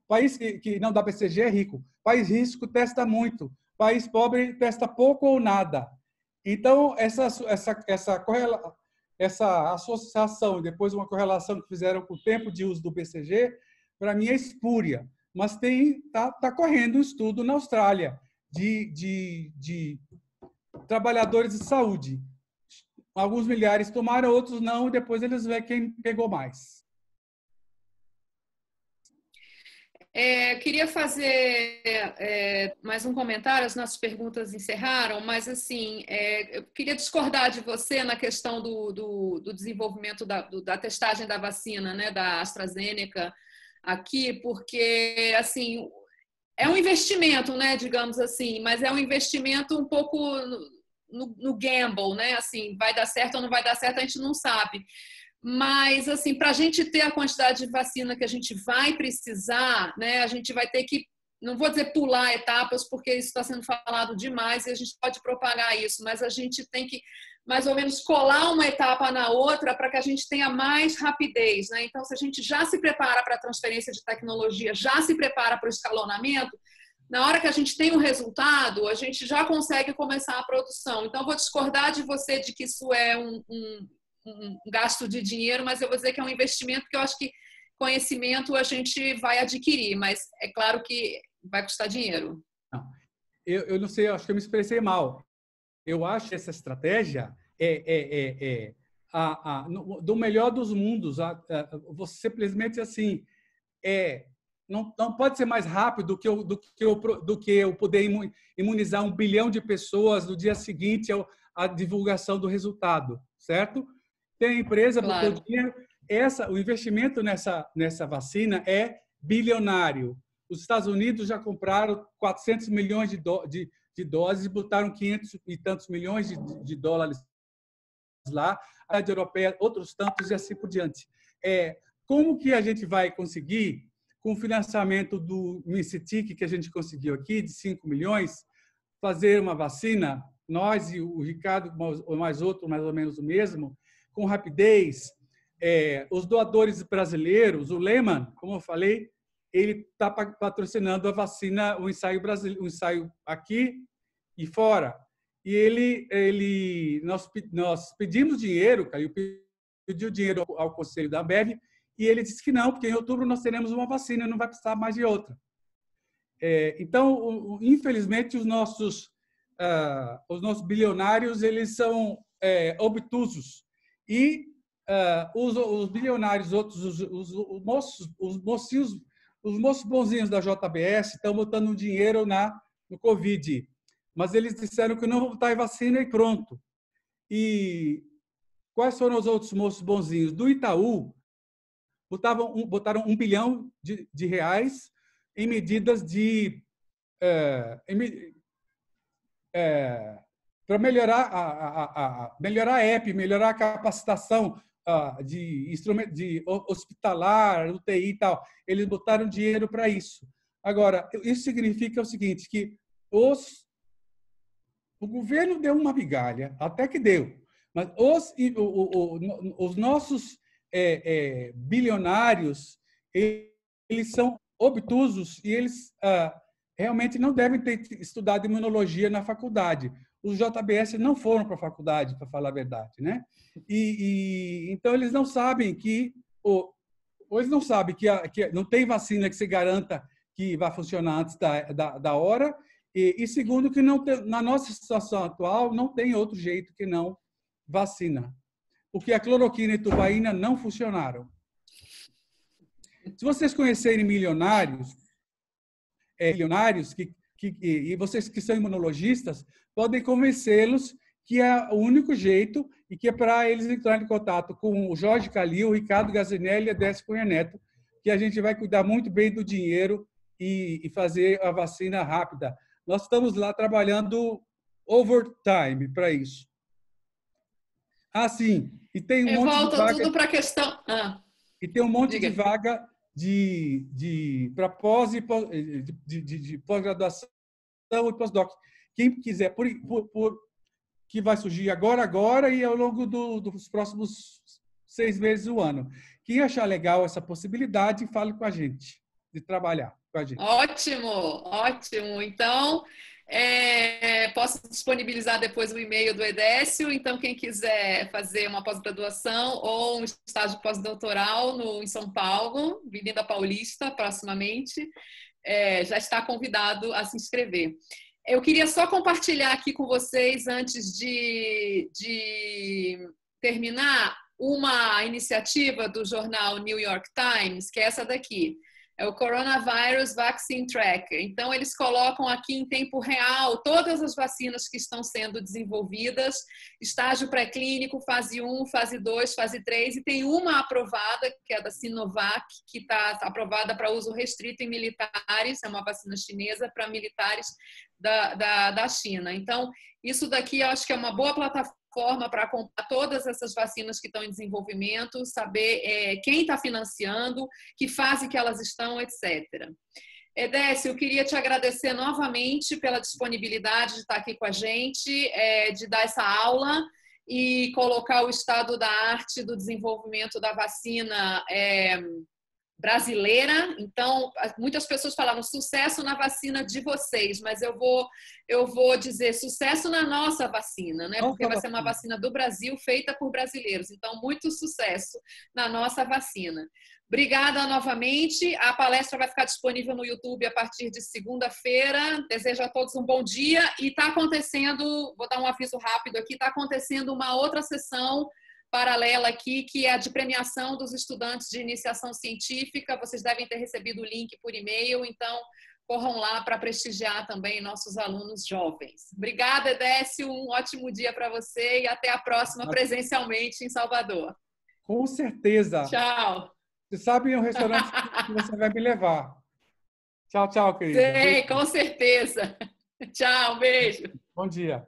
País que, que não dá BCG é rico. País rico testa muito. País pobre testa pouco ou nada. Então, essa, essa, essa, correla, essa associação e depois uma correlação que fizeram com o tempo de uso do BCG, para mim é espúria. Mas tem tá, tá correndo um estudo na Austrália de, de, de trabalhadores de saúde. Alguns milhares tomaram, outros não, e depois eles veem quem pegou mais. É, queria fazer é, mais um comentário, as nossas perguntas encerraram, mas assim, é, eu queria discordar de você na questão do, do, do desenvolvimento da, do, da, testagem da vacina, né, da AstraZeneca aqui, porque assim é um investimento, né, digamos assim, mas é um investimento um pouco no, no gamble, né, assim, vai dar certo ou não vai dar certo, a gente não sabe. Mas, assim, para a gente ter a quantidade de vacina que a gente vai precisar, né, a gente vai ter que, não vou dizer pular etapas, porque isso está sendo falado demais e a gente pode propagar isso, mas a gente tem que, mais ou menos, colar uma etapa na outra para que a gente tenha mais rapidez. Né? Então, se a gente já se prepara para a transferência de tecnologia, já se prepara para o escalonamento, na hora que a gente tem um resultado, a gente já consegue começar a produção. Então, vou discordar de você de que isso é um, um um gasto de dinheiro, mas eu vou dizer que é um investimento que eu acho que conhecimento a gente vai adquirir, mas é claro que vai custar dinheiro. Não. Eu, eu não sei, eu acho que eu me expressei mal. Eu acho que essa estratégia é, é, é, é a, a, no, do melhor dos mundos. A, você simplesmente assim é não, não pode ser mais rápido do que eu, do que eu, do que eu poder imunizar um bilhão de pessoas no dia seguinte à divulgação do resultado, certo? Tem a empresa claro. botou dinheiro. Essa, o investimento nessa, nessa vacina é bilionário. Os Estados Unidos já compraram 400 milhões de, do, de, de doses e botaram 500 e tantos milhões de, de dólares lá. A União Europeia, outros tantos e assim por diante. É, como que a gente vai conseguir, com o financiamento do MINCITIC que a gente conseguiu aqui, de 5 milhões, fazer uma vacina, nós e o Ricardo, mais outro, mais ou menos o mesmo, com rapidez. É, os doadores brasileiros, o Lehman, como eu falei, ele está patrocinando a vacina, o ensaio brasileiro, o ensaio aqui e fora. E ele, ele, nós, nós pedimos dinheiro, Caio, pediu dinheiro ao conselho da Ambev e ele disse que não, porque em outubro nós teremos uma vacina, não vai precisar mais de outra. É, então, infelizmente, os nossos uh, os nossos bilionários eles são é, obtusos e uh, os, os, bilionários, outros, os, os, os, moços, os mocinhos, os moços bonzinhos da JBS estão botando dinheiro na no Covid, mas eles disseram que não vão botar vacina e pronto. E quais foram os outros moços bonzinhos do Itaú? Botavam botaram um bilhão de, de reais em medidas de é, é, para melhorar a, a, a, melhorar a app, melhorar a capacitação uh, de instrumento de hospitalar, UTI e tal. Eles botaram dinheiro para isso. Agora, isso significa o seguinte, que os o governo deu uma migalha, até que deu, mas os, o, o, os nossos é, é, bilionários, eles são obtusos e eles ah, realmente não devem ter estudado imunologia na faculdade. Os JBS não foram para a faculdade, para falar a verdade, né? E, e, então eles não sabem que ou, ou eles não sabem que, a, que, não tem vacina que se garanta que vai funcionar antes da, da, da hora e, e, segundo que não tem, na nossa situação atual não tem outro jeito que não vacina, porque a cloroquina e tubaína não funcionaram. Se vocês conhecerem milionários, é, milionários que, que, e vocês que são imunologistas podem convencê-los que é o único jeito e que é para eles entrarem em contato com o Jorge Calil, o Ricardo Gazinelli e a Décio Cunha Neto, que a gente vai cuidar muito bem do dinheiro e, e fazer a vacina rápida. Nós estamos lá trabalhando overtime para isso. Ah, sim. E tem um Eu monte volto de vaga... tudo para a questão. Ah. E tem um monte Diga. de vaga de, de para pós e pós, de, de, de pós-graduação e pós-doc. Quem quiser, por, por, por, que vai surgir agora, agora e ao longo do, dos próximos seis meses do ano. Quem achar legal essa possibilidade, fale com a gente de trabalhar com a gente. Ótimo, ótimo. Então, é, posso disponibilizar depois o e-mail do Edécio, então quem quiser fazer uma pós-graduação ou um estágio pós-doutoral em São Paulo, Avenida Paulista, proximamente, é, já está convidado a se inscrever. Eu queria só compartilhar aqui com vocês, antes de, de terminar, uma iniciativa do jornal New York Times, que é essa daqui é o Coronavirus Vaccine Tracker. Então, eles colocam aqui em tempo real todas as vacinas que estão sendo desenvolvidas, estágio pré-clínico, fase 1, fase 2, fase 3, e tem uma aprovada, que é da Sinovac, que está aprovada para uso restrito em militares, é uma vacina chinesa para militares da, da, da China. Então, isso daqui eu acho que é uma boa plataforma forma para comprar todas essas vacinas que estão em desenvolvimento, saber é, quem está financiando, que fase que elas estão, etc. Edécio, eu queria te agradecer novamente pela disponibilidade de estar aqui com a gente, é, de dar essa aula e colocar o estado da arte do desenvolvimento da vacina é, brasileira. Então, muitas pessoas falaram sucesso na vacina de vocês, mas eu vou eu vou dizer sucesso na nossa vacina, né? Porque vai ser uma vacina do Brasil feita por brasileiros. Então, muito sucesso na nossa vacina. Obrigada novamente. A palestra vai ficar disponível no YouTube a partir de segunda-feira. Desejo a todos um bom dia e está acontecendo, vou dar um aviso rápido aqui, está acontecendo uma outra sessão paralela aqui, que é a de premiação dos estudantes de iniciação científica. Vocês devem ter recebido o link por e-mail, então corram lá para prestigiar também nossos alunos jovens. Obrigada, Edécio. Um ótimo dia para você e até a próxima presencialmente em Salvador. Com certeza. Tchau. Você sabe o restaurante que você vai me levar. Tchau, tchau, querida. Sei, com certeza. Tchau, beijo. Bom dia.